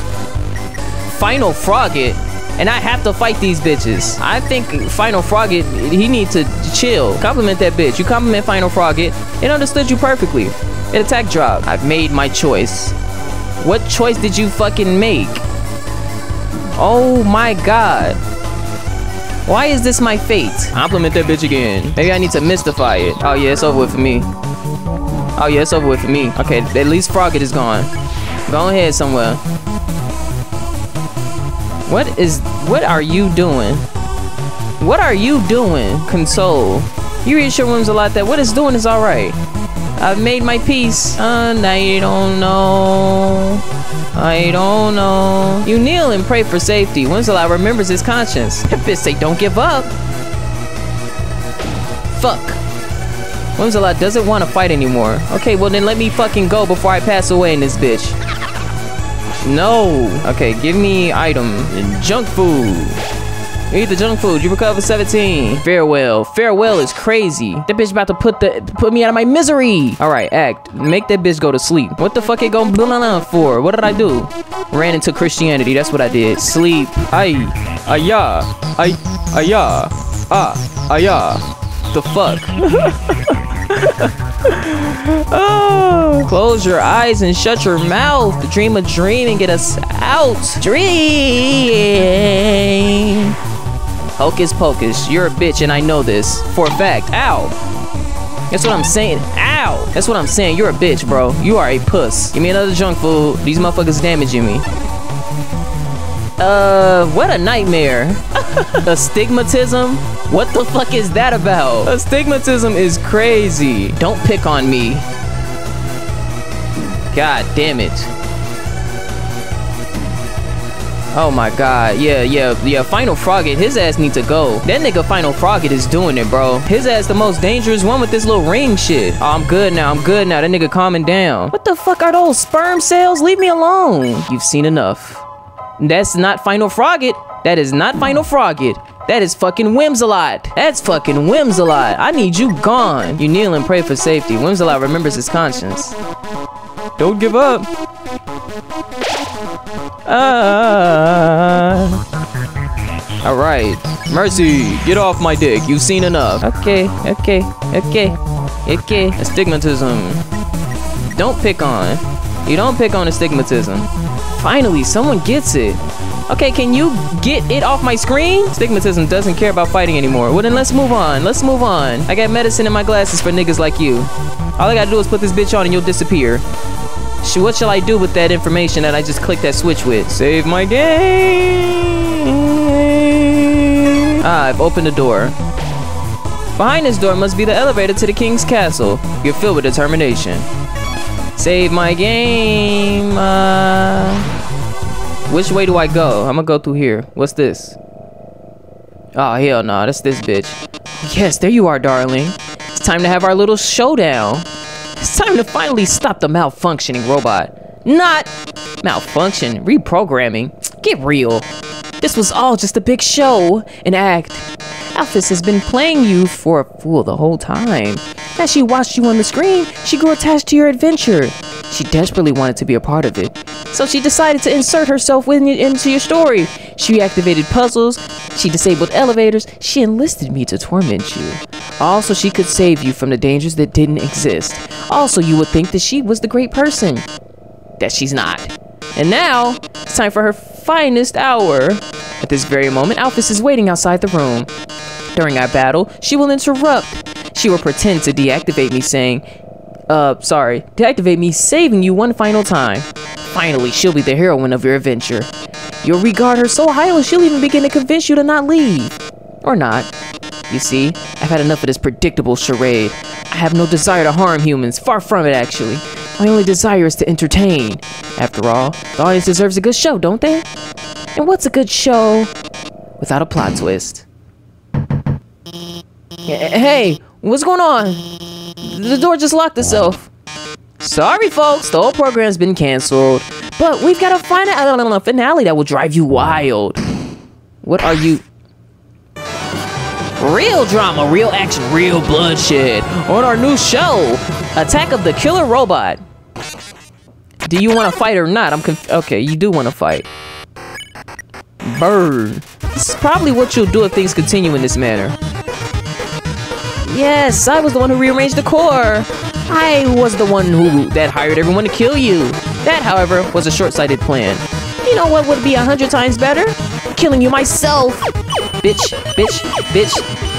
Final Froggit. And I have to fight these bitches. I think Final Froggit, he need to chill. Compliment that bitch. You compliment Final Froggit. It understood you perfectly. It attack drop. I've made my choice. What choice did you fucking make? Oh my god. Why is this my fate? Compliment that bitch again. Maybe I need to mystify it. Oh yeah, it's over with for me. Oh yeah, it's over with for me. Okay, at least Froggit is gone. Go ahead somewhere. What is, what are you doing? What are you doing, Console? You reassure Whimsalot that what it's doing is alright. I've made my peace, and I don't know. I don't know. You kneel and pray for safety. Whimsalot remembers his conscience. Bitch say don't give up. Fuck. Whimsalot doesn't want to fight anymore. Okay, well then let me fucking go before I pass away in this bitch. No. Okay, give me item junk food. Eat the junk food. You recover 17. Farewell. Farewell is crazy. That bitch about to put the put me out of my misery. All right, act. Make that bitch go to sleep. What the fuck it going blah, blah, blah for? What did I do? Ran into Christianity. That's what I did. Sleep. Ay, aya, ay, aya, ah, aya. The fuck? oh. Close your eyes and shut your mouth. Dream a dream and get us out. Dream. Hocus pocus. You're a bitch and I know this for a fact. Ow. That's what I'm saying. Ow. That's what I'm saying. You're a bitch, bro. You are a puss. Give me another junk food. These motherfuckers damaging me. Uh, what a nightmare. Astigmatism? What the fuck is that about? Astigmatism is crazy. Don't pick on me. God damn it. Oh my god. Yeah, yeah, yeah. Final Froggit, his ass need to go. That nigga Final Froggit is doing it, bro. His ass the most dangerous one with this little ring shit. Oh, I'm good now. I'm good now. That nigga calming down. What the fuck are those sperm cells? Leave me alone. You've seen enough. That's not Final Froggit. That is not Final Froggit. That is fucking Whimsalot. That's fucking Whimsalot. I need you gone. You kneel and pray for safety. Whimsalot remembers his conscience. Don't give up. Ah. All right. Mercy, get off my dick. You've seen enough. Okay, okay, okay, okay. Astigmatism. Don't pick on. You don't pick on astigmatism. Finally, someone gets it. Okay, can you get it off my screen? Stigmatism doesn't care about fighting anymore. Well, then let's move on. Let's move on. I got medicine in my glasses for niggas like you. All I gotta do is put this bitch on and you'll disappear. Sh what shall I do with that information that I just clicked that switch with? Save my game. Ah, I've opened the door. Behind this door must be the elevator to the king's castle. You're filled with determination. Save my game. Uh, which way do I go? I'm gonna go through here. What's this? Oh, hell no. Nah, that's this bitch. Yes, there you are, darling. It's time to have our little showdown. It's time to finally stop the malfunctioning robot. Not malfunction, reprogramming. Get real. This was all just a big show, an act. Alphys has been playing you for a fool the whole time. As she watched you on the screen, she grew attached to your adventure. She desperately wanted to be a part of it. So she decided to insert herself in, into your story. She activated puzzles, she disabled elevators, she enlisted me to torment you. Also, she could save you from the dangers that didn't exist. Also, you would think that she was the great person. That she's not. And now, it's time for her finest hour. At this very moment, Alphys is waiting outside the room. During our battle, she will interrupt. She will pretend to deactivate me, saying, uh, sorry, deactivate me, saving you one final time. Finally, she'll be the heroine of your adventure. You'll regard her so highly, she'll even begin to convince you to not leave. Or not. You see, I've had enough of this predictable charade. I have no desire to harm humans, far from it, actually. My only desire is to entertain. After all, the audience deserves a good show, don't they? And what's a good show without a plot twist? Hey, what's going on? The door just locked itself. Sorry, folks, the whole program's been canceled. But we've got a final a finale that will drive you wild. What are you? Real drama, real action, real bloodshed on our new show, Attack of the Killer Robot. Do you want to fight or not? I'm conf- okay. You do want to fight. Burn. This is probably what you'll do if things continue in this manner. Yes, I was the one who rearranged the core. I was the one who that hired everyone to kill you. That, however, was a short-sighted plan. You know what would be a hundred times better? Killing you myself. Bitch, bitch, bitch,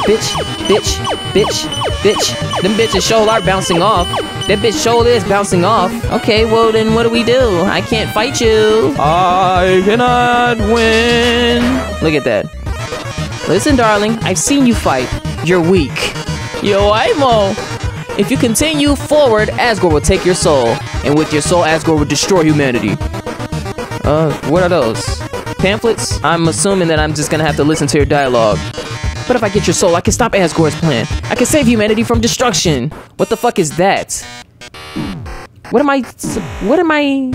bitch, bitch, bitch, bitch. Them bitches show are bouncing off. That bitch show is bouncing off. Okay, well then what do we do? I can't fight you. I cannot win. Look at that. Listen, darling, I've seen you fight. You're weak. Yo, Imo. If you continue forward, Asgore will take your soul. And with your soul, Asgore will destroy humanity. Uh, what are those? Pamphlets? I'm assuming that I'm just gonna have to listen to your dialogue. But if I get your soul, I can stop Asgore's plan. I can save humanity from destruction. What the fuck is that? What am I... What am I...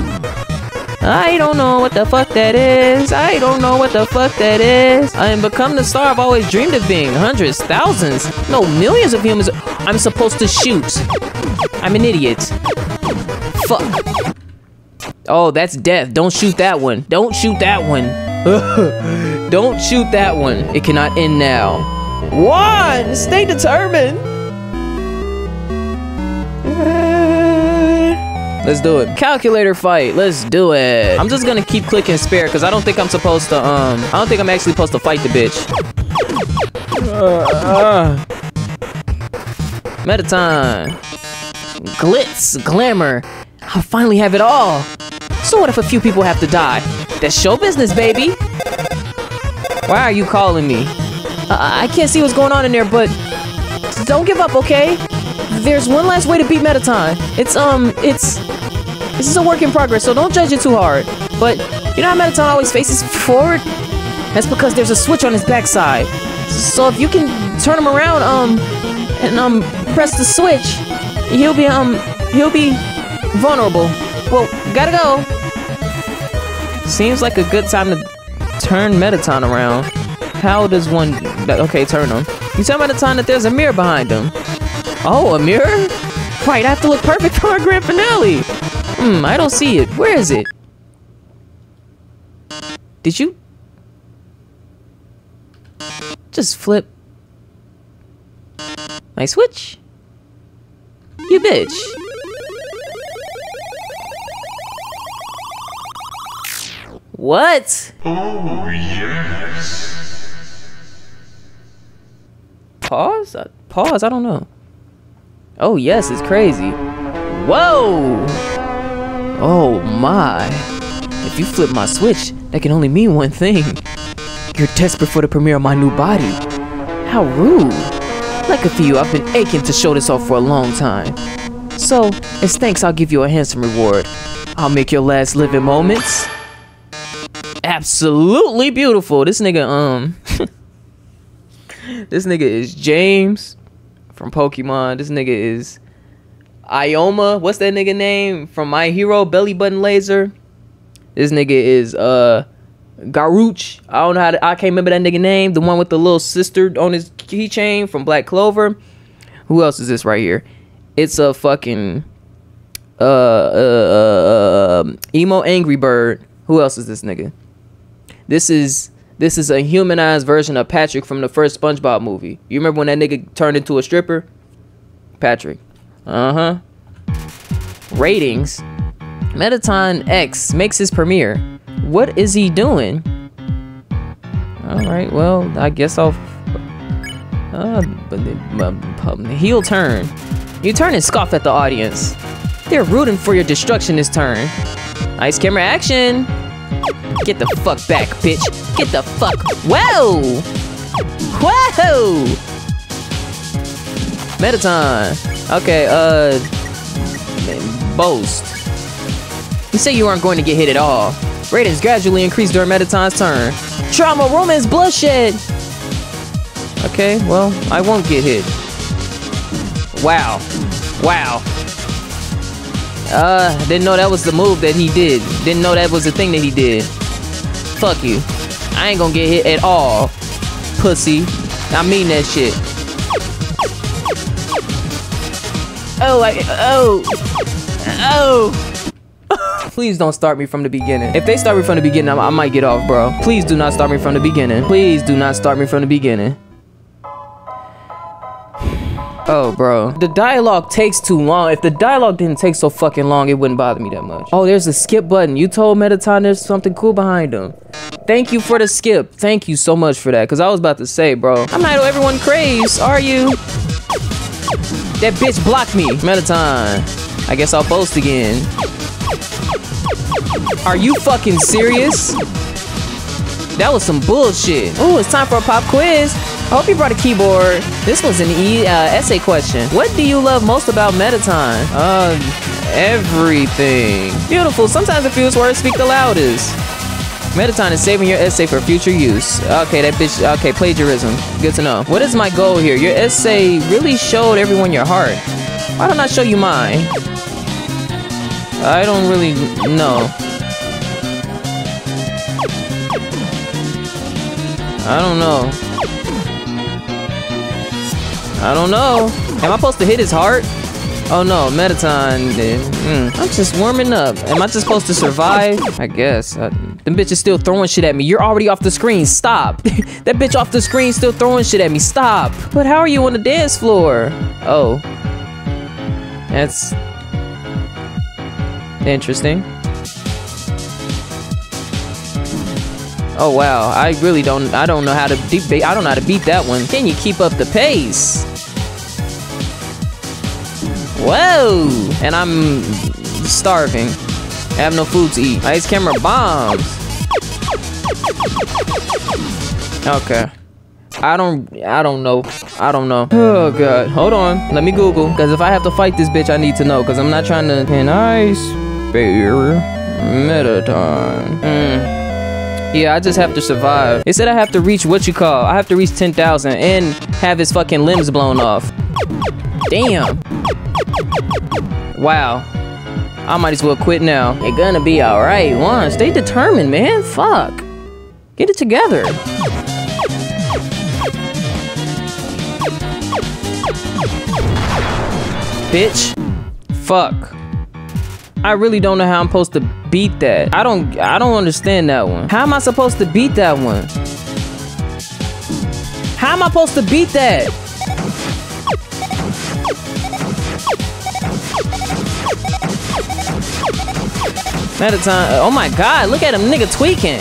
I don't know what the fuck that is. I don't know what the fuck that is. I am become the star I've always dreamed of being. Hundreds, thousands, no, millions of humans I'm supposed to shoot. I'm an idiot. Fuck. Oh, that's death. Don't shoot that one. Don't shoot that one. Don't shoot that one. It cannot end now. One! Stay determined. Let's do it. Calculator fight. Let's do it. I'm just gonna keep clicking spare because I don't think I'm supposed to, um, I don't think I'm actually supposed to fight the bitch. Uh, uh. Meta time. Glitz, glamour. I finally have it all. So what if a few people have to die? That's show business, baby. Why are you calling me? I, I can't see what's going on in there, but don't give up, okay? There's one last way to beat Mettaton. It's, um, it's... This is a work in progress, so don't judge it too hard. But, you know how Mettaton always faces forward? That's because there's a switch on his backside. So if you can turn him around, um, and, um, press the switch, he'll be, um, he'll be vulnerable. Well, gotta go. Seems like a good time to turn Mettaton around. How does one... Okay, turn him. You tell Mettaton that there's a mirror behind him. Oh, a mirror? Right, I have to look perfect for our grand finale. Hmm, I don't see it. Where is it? Did you... Just flip... My switch? You bitch. What? Oh, yes. Pause? Uh, pause? I don't know. Oh, yes, it's crazy. Whoa! Oh, my. If you flip my switch, that can only mean one thing. You're desperate for the premiere of my new body. How rude. Like a few, I've been aching to show this off for a long time. So, as thanks, I'll give you a handsome reward. I'll make your last living moments absolutely beautiful. This nigga, um, this nigga is James from Pokemon. This nigga is Ioma. What's that nigga name from My Hero? Belly Button Laser. This nigga is uh Garuch. I don't know how to, I can't remember that nigga name. The one with the little sister on his keychain from Black Clover. Who else is this right here? It's a fucking uh uh, uh, uh emo angry bird. Who else is this nigga? This is this is a humanized version of Patrick from the first SpongeBob movie. You remember when that nigga turned into a stripper? Patrick. Uh-huh. Ratings. Mettaton EX makes his premiere. What is he doing? Alright, well, I guess I'll... Uh, heel turn. You turn and scoff at the audience. They're rooting for your destruction this turn. Nice camera action. Get the fuck back, bitch. Get the fuck. Whoa! Whoa! Mettaton. Okay, uh. Boast. You say you aren't going to get hit at all. Ratings gradually increase during Mettaton's turn. Trauma, romance, bloodshed! Okay, well, I won't get hit. Wow. Wow. Uh, didn't know that was the move that he did. Didn't know that was the thing that he did. Fuck you. I ain't gonna get hit at all. Pussy. I mean that shit. Oh, I, oh. Oh. Please don't start me from the beginning. If they start me from the beginning, I, I might get off, bro. Please do not start me from the beginning. Please do not start me from the beginning. Oh, bro. The dialogue takes too long. If the dialogue didn't take so fucking long, it wouldn't bother me that much. Oh, there's a skip button. You told Mettaton there's something cool behind him. Thank you for the skip. Thank you so much for that. Because I was about to say, bro. I'm not everyone craves, are you? That bitch blocked me. Mettaton. I guess I'll boast again. Are you fucking serious? That was some bullshit. Oh, it's time for a pop quiz. I hope you brought a keyboard. This was an e uh, essay question. What do you love most about Mettaton? Uh, everything. Beautiful. Sometimes the fewest words speak the loudest. Mettaton is saving your essay for future use. Okay, that bitch. Okay, plagiarism. Good to know. What is my goal here? Your essay really showed everyone your heart. Why don't I show you mine? I don't really know. I don't know. I don't know. Am I supposed to hit his heart? Oh no, Mettaton. Mm, I'm just warming up. Am I just supposed to survive? I guess. Uh, them bitches still throwing shit at me. You're already off the screen. Stop. that bitch off the screen still throwing shit at me. Stop. But how are you on the dance floor? Oh. That's interesting. Oh wow, I really don't I don't know how to beat I don't know how to beat that one. Can you keep up the pace? Whoa! And I'm starving. I have no food to eat. Ice camera bombs. Okay. I don't I don't know. I don't know. Oh god. Hold on. Let me Google. Cause if I have to fight this bitch, I need to know. Cause I'm not trying to Can I spare Mettaton? Hmm. Yeah, I just have to survive. It said I have to reach what you call. I have to reach 10,000 and have his fucking limbs blown off. Damn. Wow. I might as well quit now. You're gonna be alright. One, stay determined, man. Fuck. Get it together. Bitch. Fuck. I really don't know how I'm supposed to beat that. I don't I don't understand that one. How am I supposed to beat that one? How am I supposed to beat that? Mettaton, oh my god, look at him nigga tweaking.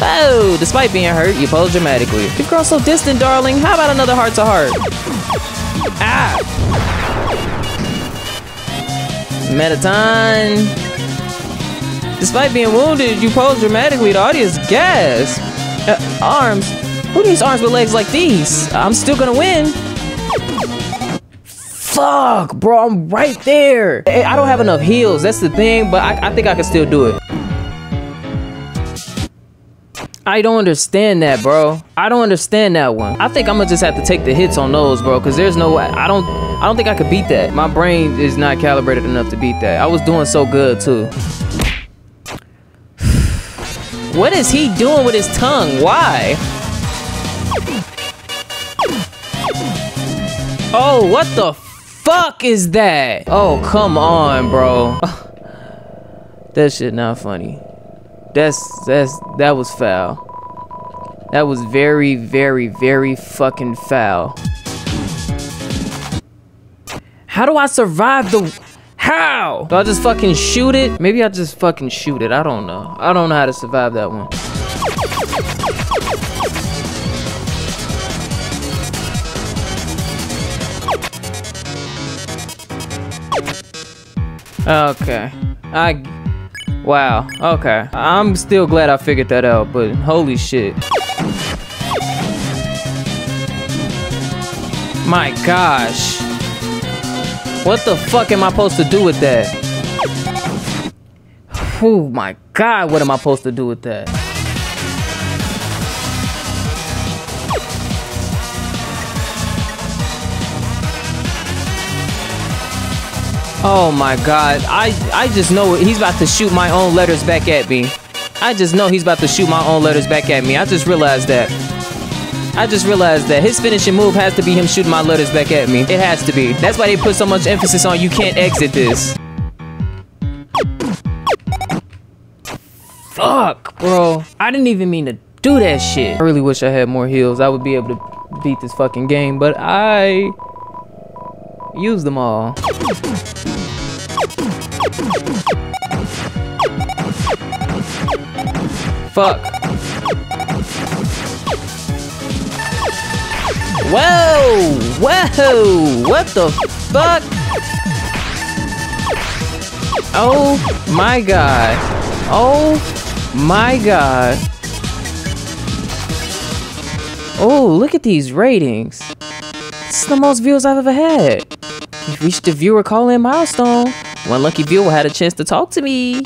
Oh, despite being hurt, you pose dramatically. You girl so distant, darling. How about another heart to heart? Ah! Mettaton. Despite being wounded, you pose dramatically. The audience gasp. Uh, arms? Who needs arms with legs like these? I'm still gonna win. Fuck, bro, I'm right there. I don't have enough heals, that's the thing, but I, I think I can still do it. I don't understand that, bro. I don't understand that one. I think I'm gonna just have to take the hits on those, bro, because there's no way. I don't, I don't think I could beat that. My brain is not calibrated enough to beat that. I was doing so good, too. What is he doing with his tongue? Why? Oh, what the fuck is that? Oh, come on, bro. that shit not funny. That's, that's, that was foul. That was very, very, very fucking foul. How do I survive the... How? Do I just fucking shoot it? Maybe I just fucking shoot it. I don't know. I don't know how to survive that one. Okay. I... Wow. Okay. I'm still glad I figured that out, but holy shit. My gosh. What the fuck am I supposed to do with that? Oh my god, what am I supposed to do with that? Oh my god, I, I just know he's about to shoot my own letters back at me. I just know he's about to shoot my own letters back at me. I just realized that. I just realized that his finishing move has to be him shooting my letters back at me. It has to be. That's why they put so much emphasis on you can't exit this. Fuck, bro. I didn't even mean to do that shit. I really wish I had more heals. I would be able to beat this fucking game, but I used them all. Fuck. Whoa! Whoa! What the fuck? Oh my god. Oh my god. Oh, look at these ratings. This is the most views I've ever had. We've reached the viewer call-in milestone. One lucky viewer had a chance to talk to me.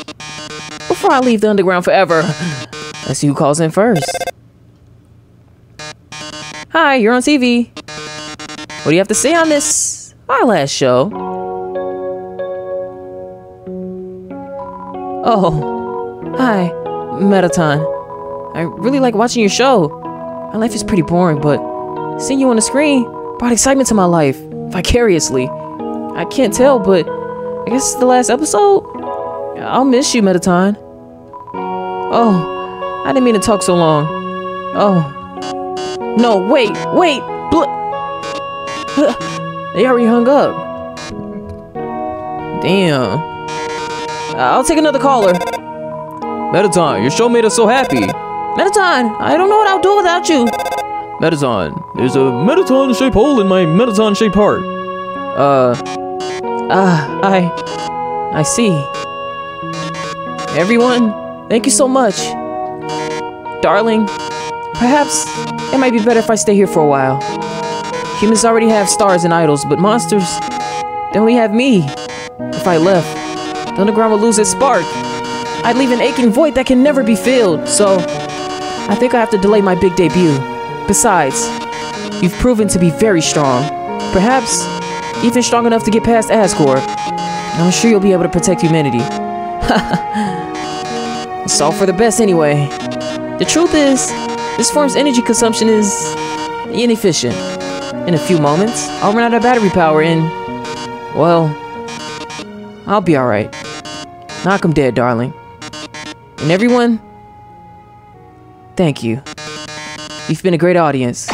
Before I leave the underground forever, let's see who calls in first. Hi, you're on TV. What do you have to say on this? Our last show. Oh, hi, Mettaton. I really like watching your show. My life is pretty boring, but seeing you on the screen brought excitement to my life vicariously. I can't tell, but I guess it's the last episode. I'll miss you, Mettaton. Oh, I didn't mean to talk so long. Oh. No, wait, wait. Bl- they already hung up. Damn. I'll take another caller. Mettaton, your show made us so happy. Mettaton, I don't know what I'll do without you. Mettaton, there's a Mettaton shaped hole in my Mettaton shaped heart. Uh, ah, I, I see. Everyone, thank you so much. Darling, perhaps it might be better if I stay here for a while. Humans already have stars and idols, but monsters, then we have me. If I left, the underground would lose its spark. I'd leave an aching void that can never be filled, so I think I have to delay my big debut. Besides, you've proven to be very strong. Perhaps even strong enough to get past Asgore. I'm sure you'll be able to protect humanity. it's all for the best anyway. The truth is, this form's energy consumption is inefficient. In a few moments, I'll run out of battery power and, well, I'll be alright. Knock 'em dead, darling. And everyone, thank you. You've been a great audience.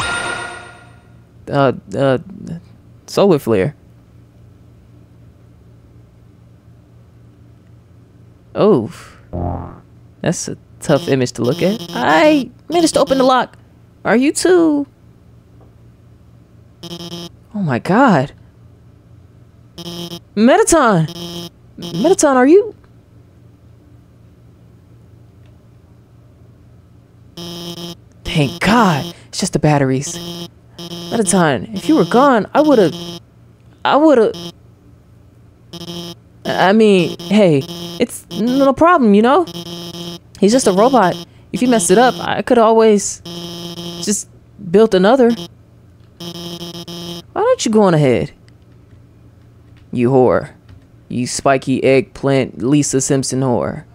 Uh, uh, solar flare. Oh, that's a tough image to look at. I managed to open the lock. Are you too? Oh my god. Mettaton! Mettaton, are you? Thank God. It's just the batteries. Mettaton, if you were gone, I would have. I would have. I mean, hey, it's no problem, you know? He's just a robot. If you messed it up, I could always just built another. Why don't you go on ahead? You whore. You spiky eggplant Lisa Simpson whore.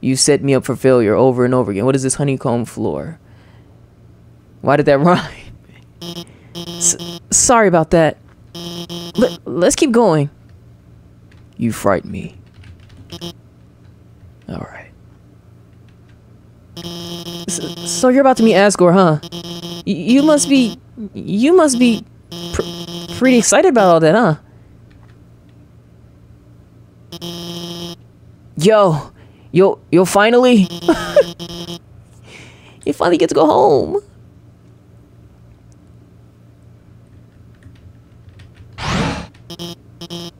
You set me up for failure over and over again. What is this honeycomb floor? Why did that rhyme? Sorry about that. Let- let's keep going. You frighten me. Alright. S- so you're about to meet Asgore, huh? Y- you must be. You must be pr- pretty excited about all that, huh? Yo, yo, yo, finally. you finally get to go home.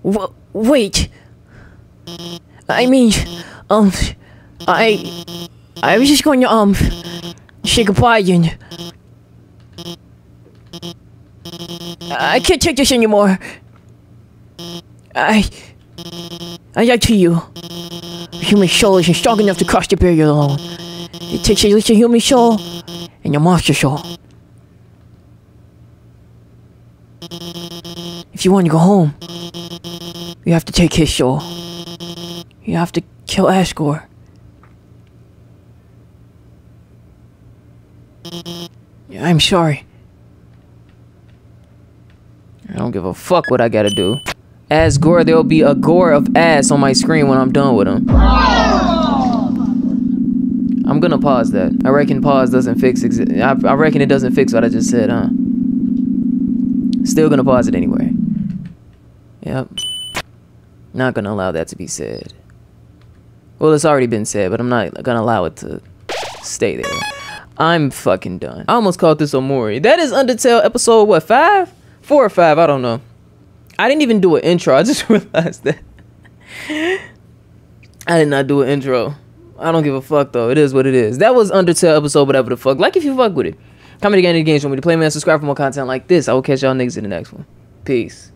Wait. I mean, um, I, I was just going to um, say goodbye and I can't take this anymore. I, I lied to you. A human soul isn't strong enough to crush the barrier alone. It takes at least a human soul and a monster soul. If you want to go home, you have to take his soul. You have to kill Asgore. I'm sorry. I don't give a fuck what I gotta do. Asgore, there'll be a gore of ass on my screen when I'm done with him. I'm gonna pause that. I reckon pause doesn't fix. Ex- I, I reckon it doesn't fix what I just said, huh? Still gonna pause it anyway. Yep. Not gonna allow that to be said. Well, it's already been said, but I'm not gonna allow it to stay there. I'm fucking done. I almost called this Omori. That is Undertale episode, what, five? Four or five, I don't know. I didn't even do an intro. I just realized that. I did not do an intro. I don't give a fuck though. It is what it is. That was Undertale episode, whatever the fuck. Like if you fuck with it. Comment again in the games you want me to play, man. Subscribe for more content like this. I will catch y'all niggas in the next one. Peace.